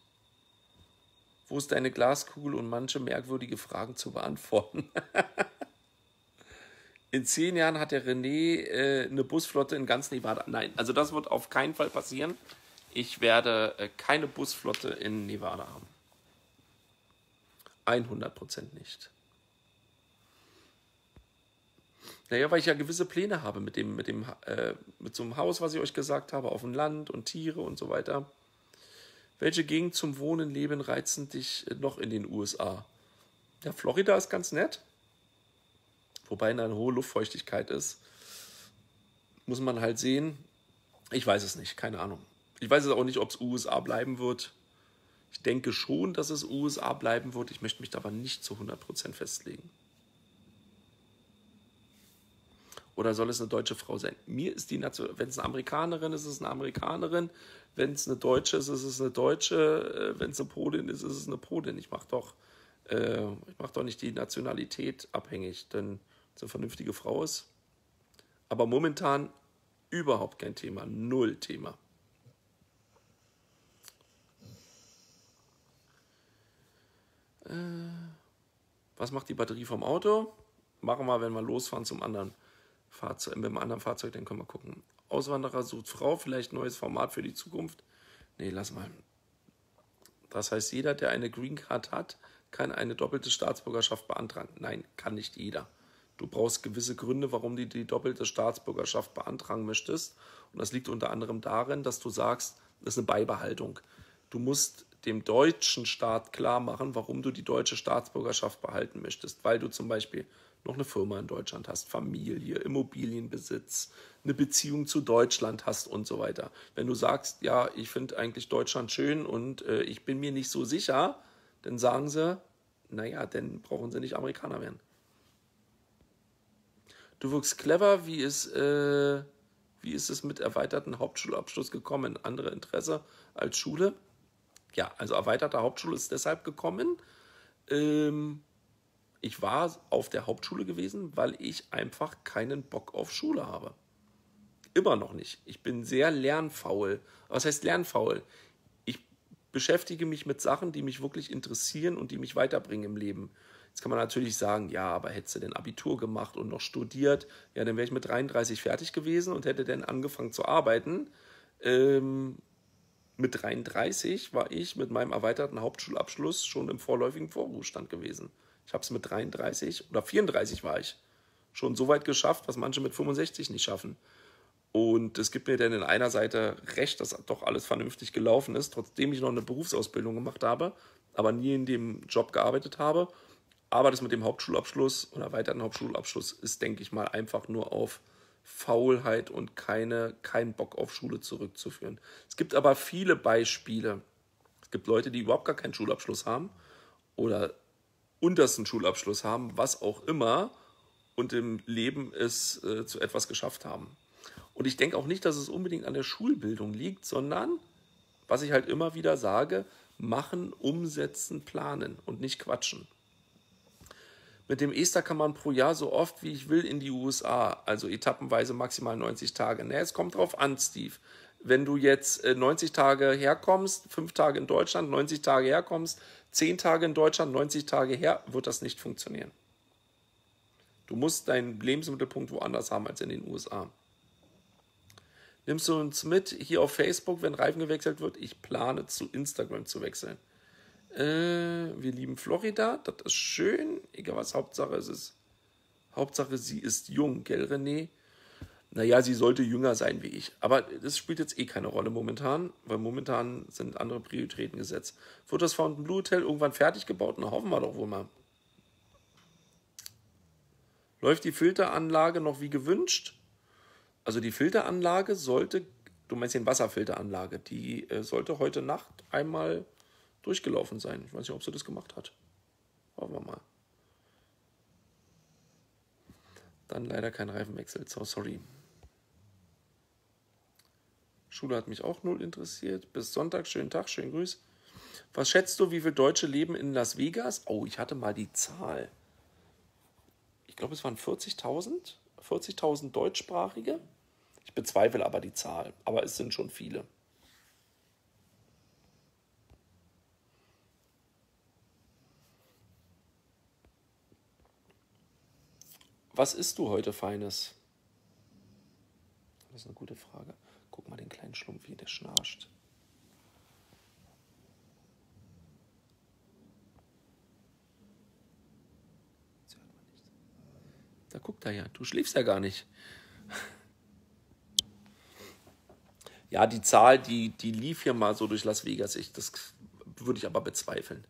Wo ist deine Glaskugel und manche merkwürdige Fragen zu beantworten? in zehn Jahren hat der René äh, eine Busflotte in ganz Nevada. Nein, also das wird auf keinen Fall passieren. Ich werde äh, keine Busflotte in Nevada haben. 100% nicht. Naja, weil ich ja gewisse Pläne habe mit dem, mit dem, äh, mit so einem Haus, was ich euch gesagt habe, auf dem Land und Tiere und so weiter. Welche Gegend zum Wohnen, Leben reizen dich noch in den USA? Ja, Florida ist ganz nett wobei eine hohe Luftfeuchtigkeit ist, muss man halt sehen. Ich weiß es nicht, keine Ahnung. Ich weiß es auch nicht, ob es USA bleiben wird. Ich denke schon, dass es USA bleiben wird. Ich möchte mich da aber nicht zu 100% festlegen. Oder soll es eine deutsche Frau sein? Mir ist die Nation, wenn es eine Amerikanerin ist, ist es eine Amerikanerin. Wenn es eine Deutsche ist, ist es eine Deutsche. Äh, wenn es eine Polin ist, ist es eine Polin. Ich mache doch, äh, mach doch nicht die Nationalität abhängig, denn eine vernünftige Frau ist. Aber momentan überhaupt kein Thema, null Thema. Äh, was macht die Batterie vom Auto? Machen wir, wenn wir losfahren zum anderen Fahrzeug, mit dem anderen Fahrzeug, dann können wir gucken. Auswanderer sucht Frau, vielleicht neues Format für die Zukunft. Nee, lass mal. Das heißt, jeder, der eine Green Card hat, kann eine doppelte Staatsbürgerschaft beantragen. Nein, kann nicht jeder. Du brauchst gewisse Gründe, warum du die doppelte Staatsbürgerschaft beantragen möchtest. Und das liegt unter anderem darin, dass du sagst, das ist eine Beibehaltung. Du musst dem deutschen Staat klar machen, warum du die deutsche Staatsbürgerschaft behalten möchtest. Weil du zum Beispiel noch eine Firma in Deutschland hast, Familie, Immobilienbesitz, eine Beziehung zu Deutschland hast und so weiter. Wenn du sagst, ja, ich finde eigentlich Deutschland schön und äh, ich bin mir nicht so sicher, dann sagen sie, naja, dann brauchen sie nicht Amerikaner werden. Du wirkst clever. Wie ist, äh, wie ist es mit erweiterten Hauptschulabschluss gekommen? Andere Interesse als Schule? Ja, also erweiterte Hauptschule ist deshalb gekommen. Ähm, ich war auf der Hauptschule gewesen, weil ich einfach keinen Bock auf Schule habe. Immer noch nicht. Ich bin sehr lernfaul. Was heißt lernfaul? Ich beschäftige mich mit Sachen, die mich wirklich interessieren und die mich weiterbringen im Leben. Jetzt kann man natürlich sagen, ja, aber hättest du denn Abitur gemacht und noch studiert, ja, dann wäre ich mit 33 fertig gewesen und hätte dann angefangen zu arbeiten. Ähm, mit 33 war ich mit meinem erweiterten Hauptschulabschluss schon im vorläufigen Vorruhestand gewesen. Ich habe es mit 33 oder 34 war ich schon so weit geschafft, was manche mit 65 nicht schaffen. Und es gibt mir dann in einer Seite recht, dass doch alles vernünftig gelaufen ist, trotzdem ich noch eine Berufsausbildung gemacht habe, aber nie in dem Job gearbeitet habe. Aber das mit dem Hauptschulabschluss oder weiteren Hauptschulabschluss ist, denke ich mal, einfach nur auf Faulheit und keine, kein Bock auf Schule zurückzuführen. Es gibt aber viele Beispiele. Es gibt Leute, die überhaupt gar keinen Schulabschluss haben oder untersten Schulabschluss haben, was auch immer, und im Leben es äh, zu etwas geschafft haben. Und ich denke auch nicht, dass es unbedingt an der Schulbildung liegt, sondern, was ich halt immer wieder sage, machen, umsetzen, planen und nicht quatschen. Mit dem Ester kann man pro Jahr so oft wie ich will in die USA, also etappenweise maximal 90 Tage. Ne, es kommt drauf an, Steve. Wenn du jetzt 90 äh, Tage herkommst, 5 Tage in Deutschland, 90 Tage herkommst, 10 Tage in Deutschland, 90 Tage her, wird das nicht funktionieren. Du musst deinen Lebensmittelpunkt woanders haben als in den USA. Nimmst du uns mit hier auf Facebook, wenn Reifen gewechselt wird? Ich plane zu Instagram zu wechseln. Äh, wir lieben Florida, das ist schön. Egal was, Hauptsache es ist. Hauptsache sie ist jung, gell, René? Naja, sie sollte jünger sein wie ich. Aber das spielt jetzt eh keine Rolle momentan, weil momentan sind andere Prioritäten gesetzt. Wird das Fountain Blue Hotel irgendwann fertig gebaut? Na, hoffen wir doch wohl mal. Läuft die Filteranlage noch wie gewünscht? Also die Filteranlage sollte, du meinst die Wasserfilteranlage, die äh, sollte heute Nacht einmal durchgelaufen sein. Ich weiß nicht, ob sie das gemacht hat. Hoffen wir mal. Dann leider kein Reifenwechsel. So, sorry. Schule hat mich auch null interessiert. Bis Sonntag, schönen Tag, schönen Grüß. Was schätzt du, wie viele Deutsche leben in Las Vegas? Oh, ich hatte mal die Zahl. Ich glaube, es waren 40.000. 40.000 Deutschsprachige. Ich bezweifle aber die Zahl, aber es sind schon viele. Was isst du heute Feines? Das ist eine gute Frage. Guck mal den kleinen Schlumpf, wie der schnarcht. Da guckt er ja. Du schläfst ja gar nicht. Ja, die Zahl, die, die lief hier mal so durch Las Vegas. Ich, das würde ich aber bezweifeln.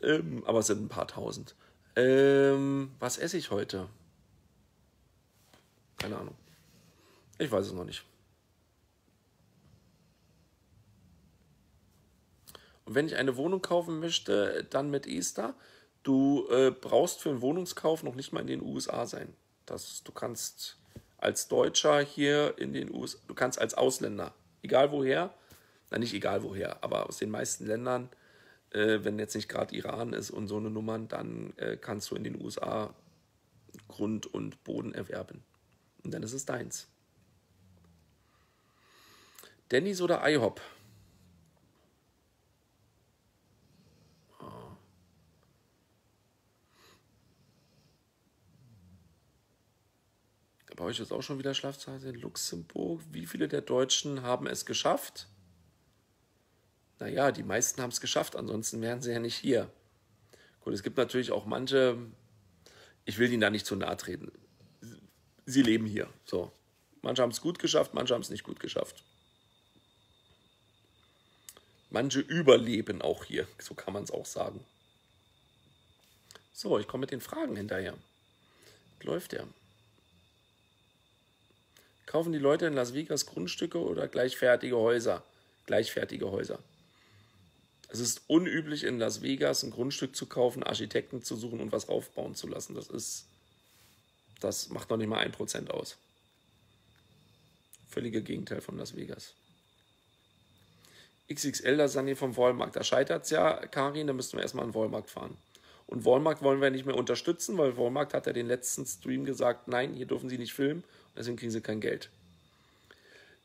Ähm, aber es sind ein paar tausend. Ähm, was esse ich heute? Keine Ahnung. Ich weiß es noch nicht. Und wenn ich eine Wohnung kaufen möchte, dann mit Easter. Du äh, brauchst für einen Wohnungskauf noch nicht mal in den USA sein. Das, du kannst als Deutscher hier in den USA, du kannst als Ausländer, egal woher, na nicht egal woher, aber aus den meisten Ländern, äh, wenn jetzt nicht gerade Iran ist und so eine Nummern, dann äh, kannst du in den USA Grund und Boden erwerben. Und dann ist es deins. Dennis oder IHOP? Bei euch ist auch schon wieder Schlafzeit in Luxemburg. Wie viele der Deutschen haben es geschafft? Naja, die meisten haben es geschafft, ansonsten wären sie ja nicht hier. Gut, es gibt natürlich auch manche, ich will ihnen da nicht zu nahe treten. Sie leben hier. So. Manche haben es gut geschafft, manche haben es nicht gut geschafft. Manche überleben auch hier, so kann man es auch sagen. So, ich komme mit den Fragen hinterher. Läuft der? Kaufen die Leute in Las Vegas Grundstücke oder gleichfertige Häuser? Gleichfertige Häuser. Es ist unüblich in Las Vegas ein Grundstück zu kaufen, Architekten zu suchen und was aufbauen zu lassen. Das ist, das macht noch nicht mal ein Prozent aus. Völlige Gegenteil von Las Vegas. XXL Lasagne vom Walmart. Da scheitert es ja, Karin, da müssten wir erstmal an den Walmart fahren. Und Walmart wollen wir nicht mehr unterstützen, weil Walmart hat ja den letzten Stream gesagt, nein, hier dürfen sie nicht filmen deswegen kriegen sie kein Geld.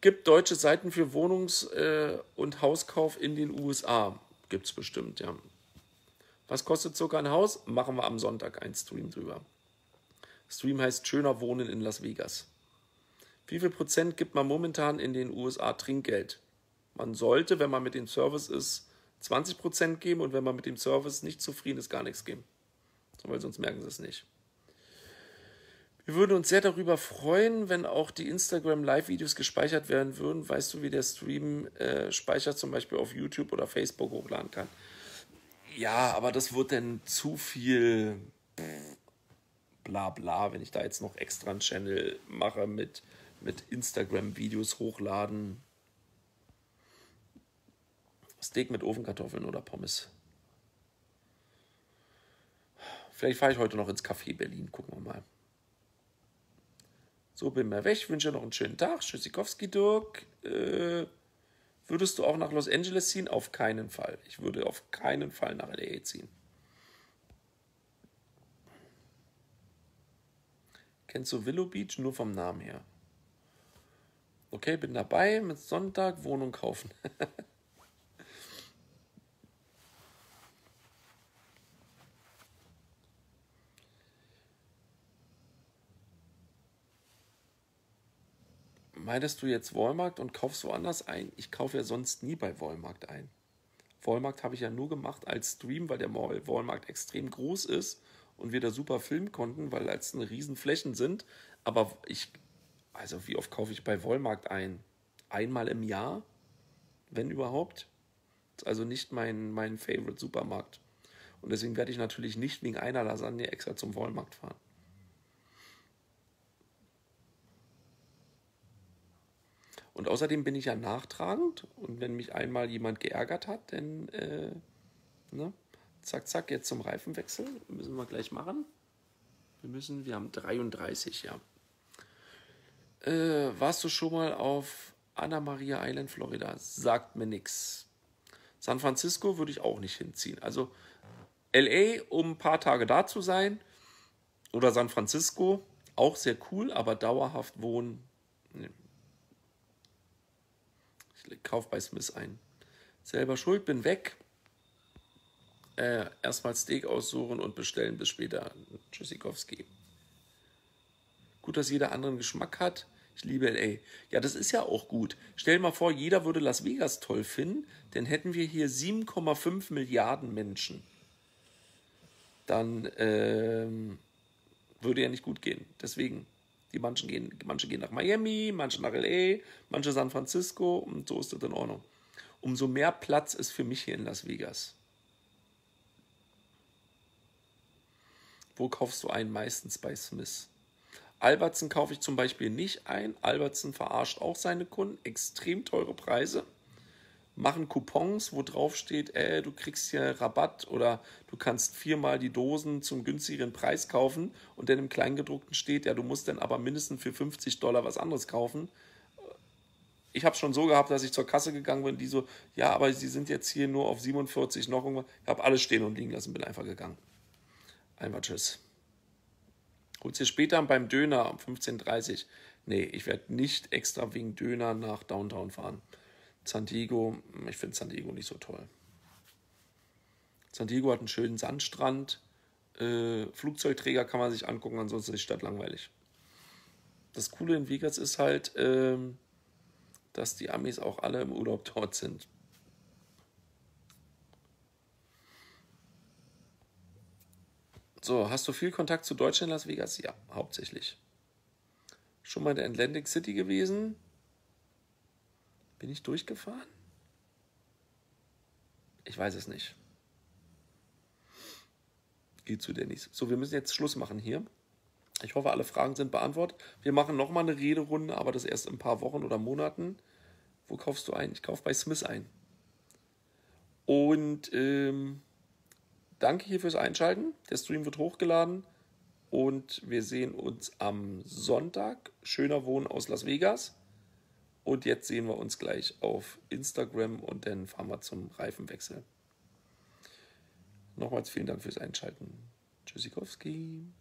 Gibt deutsche Seiten für Wohnungs- äh, und Hauskauf in den USA? Gibt es bestimmt, ja. Was kostet sogar ein Haus? Machen wir am Sonntag einen Stream drüber. Stream heißt Schöner Wohnen in Las Vegas. Wie viel Prozent gibt man momentan in den USA Trinkgeld? Man sollte, wenn man mit dem Service ist, 20 Prozent geben und wenn man mit dem Service nicht zufrieden ist, gar nichts geben. Weil sonst merken sie es nicht. Wir würden uns sehr darüber freuen, wenn auch die Instagram Live-Videos gespeichert werden würden. Weißt du, wie der Stream äh, Speicher zum Beispiel auf YouTube oder Facebook hochladen kann? Ja, aber das wird dann zu viel bla bla, wenn ich da jetzt noch extra einen Channel mache mit, mit Instagram-Videos hochladen. Steak mit Ofenkartoffeln oder Pommes. Vielleicht fahre ich heute noch ins Café Berlin, gucken wir mal. So, bin mal weg. Ich wünsche noch einen schönen Tag. Tschüssikowski, Dirk. Äh, würdest du auch nach Los Angeles ziehen? Auf keinen Fall. Ich würde auf keinen Fall nach LA ziehen. Kennst du Willow Beach? Nur vom Namen her. Okay, bin dabei mit Sonntag Wohnung kaufen. Meidest du jetzt Walmart und kaufst woanders ein? Ich kaufe ja sonst nie bei Walmart ein. Walmart habe ich ja nur gemacht als Stream, weil der Walmart extrem groß ist und wir da super filmen konnten, weil es eine riesen Flächen sind. Aber ich, also wie oft kaufe ich bei Walmart ein? Einmal im Jahr, wenn überhaupt. Ist also nicht mein, mein Favorite Supermarkt. Und deswegen werde ich natürlich nicht wegen einer Lasagne extra zum Walmart fahren. Und außerdem bin ich ja nachtragend und wenn mich einmal jemand geärgert hat, dann äh, ne, zack, zack, jetzt zum Reifenwechsel. Müssen wir gleich machen. Wir müssen, wir haben 33, ja. Äh, warst du schon mal auf Anna Maria Island, Florida? Sagt mir nichts. San Francisco würde ich auch nicht hinziehen. Also LA, um ein paar Tage da zu sein, oder San Francisco, auch sehr cool, aber dauerhaft wohnen, nee, ich kaufe bei Smith ein. Selber schuld, bin weg. Äh, erstmal Steak aussuchen und bestellen, bis später. Tschüssikowski. Gut, dass jeder anderen Geschmack hat. Ich liebe LA. Ja, das ist ja auch gut. Stell dir mal vor, jeder würde Las Vegas toll finden, dann hätten wir hier 7,5 Milliarden Menschen. Dann ähm, würde ja nicht gut gehen. Deswegen. Die manchen gehen, manche gehen nach Miami, manche nach LA, manche San Francisco und so ist das in Ordnung. Umso mehr Platz ist für mich hier in Las Vegas. Wo kaufst du ein? Meistens bei Smith. Albertson kaufe ich zum Beispiel nicht ein. Albertson verarscht auch seine Kunden. Extrem teure Preise machen Coupons, wo drauf steht, äh, du kriegst hier Rabatt oder du kannst viermal die Dosen zum günstigeren Preis kaufen und dann im Kleingedruckten steht, ja, du musst dann aber mindestens für 50 Dollar was anderes kaufen. Ich habe es schon so gehabt, dass ich zur Kasse gegangen bin, die so, ja, aber sie sind jetzt hier nur auf 47 noch irgendwas. Ich habe alles stehen und liegen lassen, bin einfach gegangen. Einfach tschüss. Holst dir später beim Döner um 15.30 Uhr. Nee, ich werde nicht extra wegen Döner nach Downtown fahren. San Diego, ich finde San Diego nicht so toll. San Diego hat einen schönen Sandstrand. Äh, Flugzeugträger kann man sich angucken, ansonsten ist die Stadt langweilig. Das Coole in Vegas ist halt, äh, dass die Amis auch alle im Urlaub dort sind. So, hast du viel Kontakt zu Deutschland in Las Vegas? Ja, hauptsächlich. Schon mal in der Atlantic City gewesen? Bin ich durchgefahren? Ich weiß es nicht. Geht zu Dennis. So, wir müssen jetzt Schluss machen hier. Ich hoffe, alle Fragen sind beantwortet. Wir machen nochmal eine Rederunde, aber das erst in ein paar Wochen oder Monaten. Wo kaufst du ein? Ich kaufe bei Smith ein. Und ähm, danke hier fürs Einschalten. Der Stream wird hochgeladen. Und wir sehen uns am Sonntag. Schöner Wohnen aus Las Vegas. Und jetzt sehen wir uns gleich auf Instagram und dann fahren wir zum Reifenwechsel. Nochmals vielen Dank fürs Einschalten. Tschüssikowski.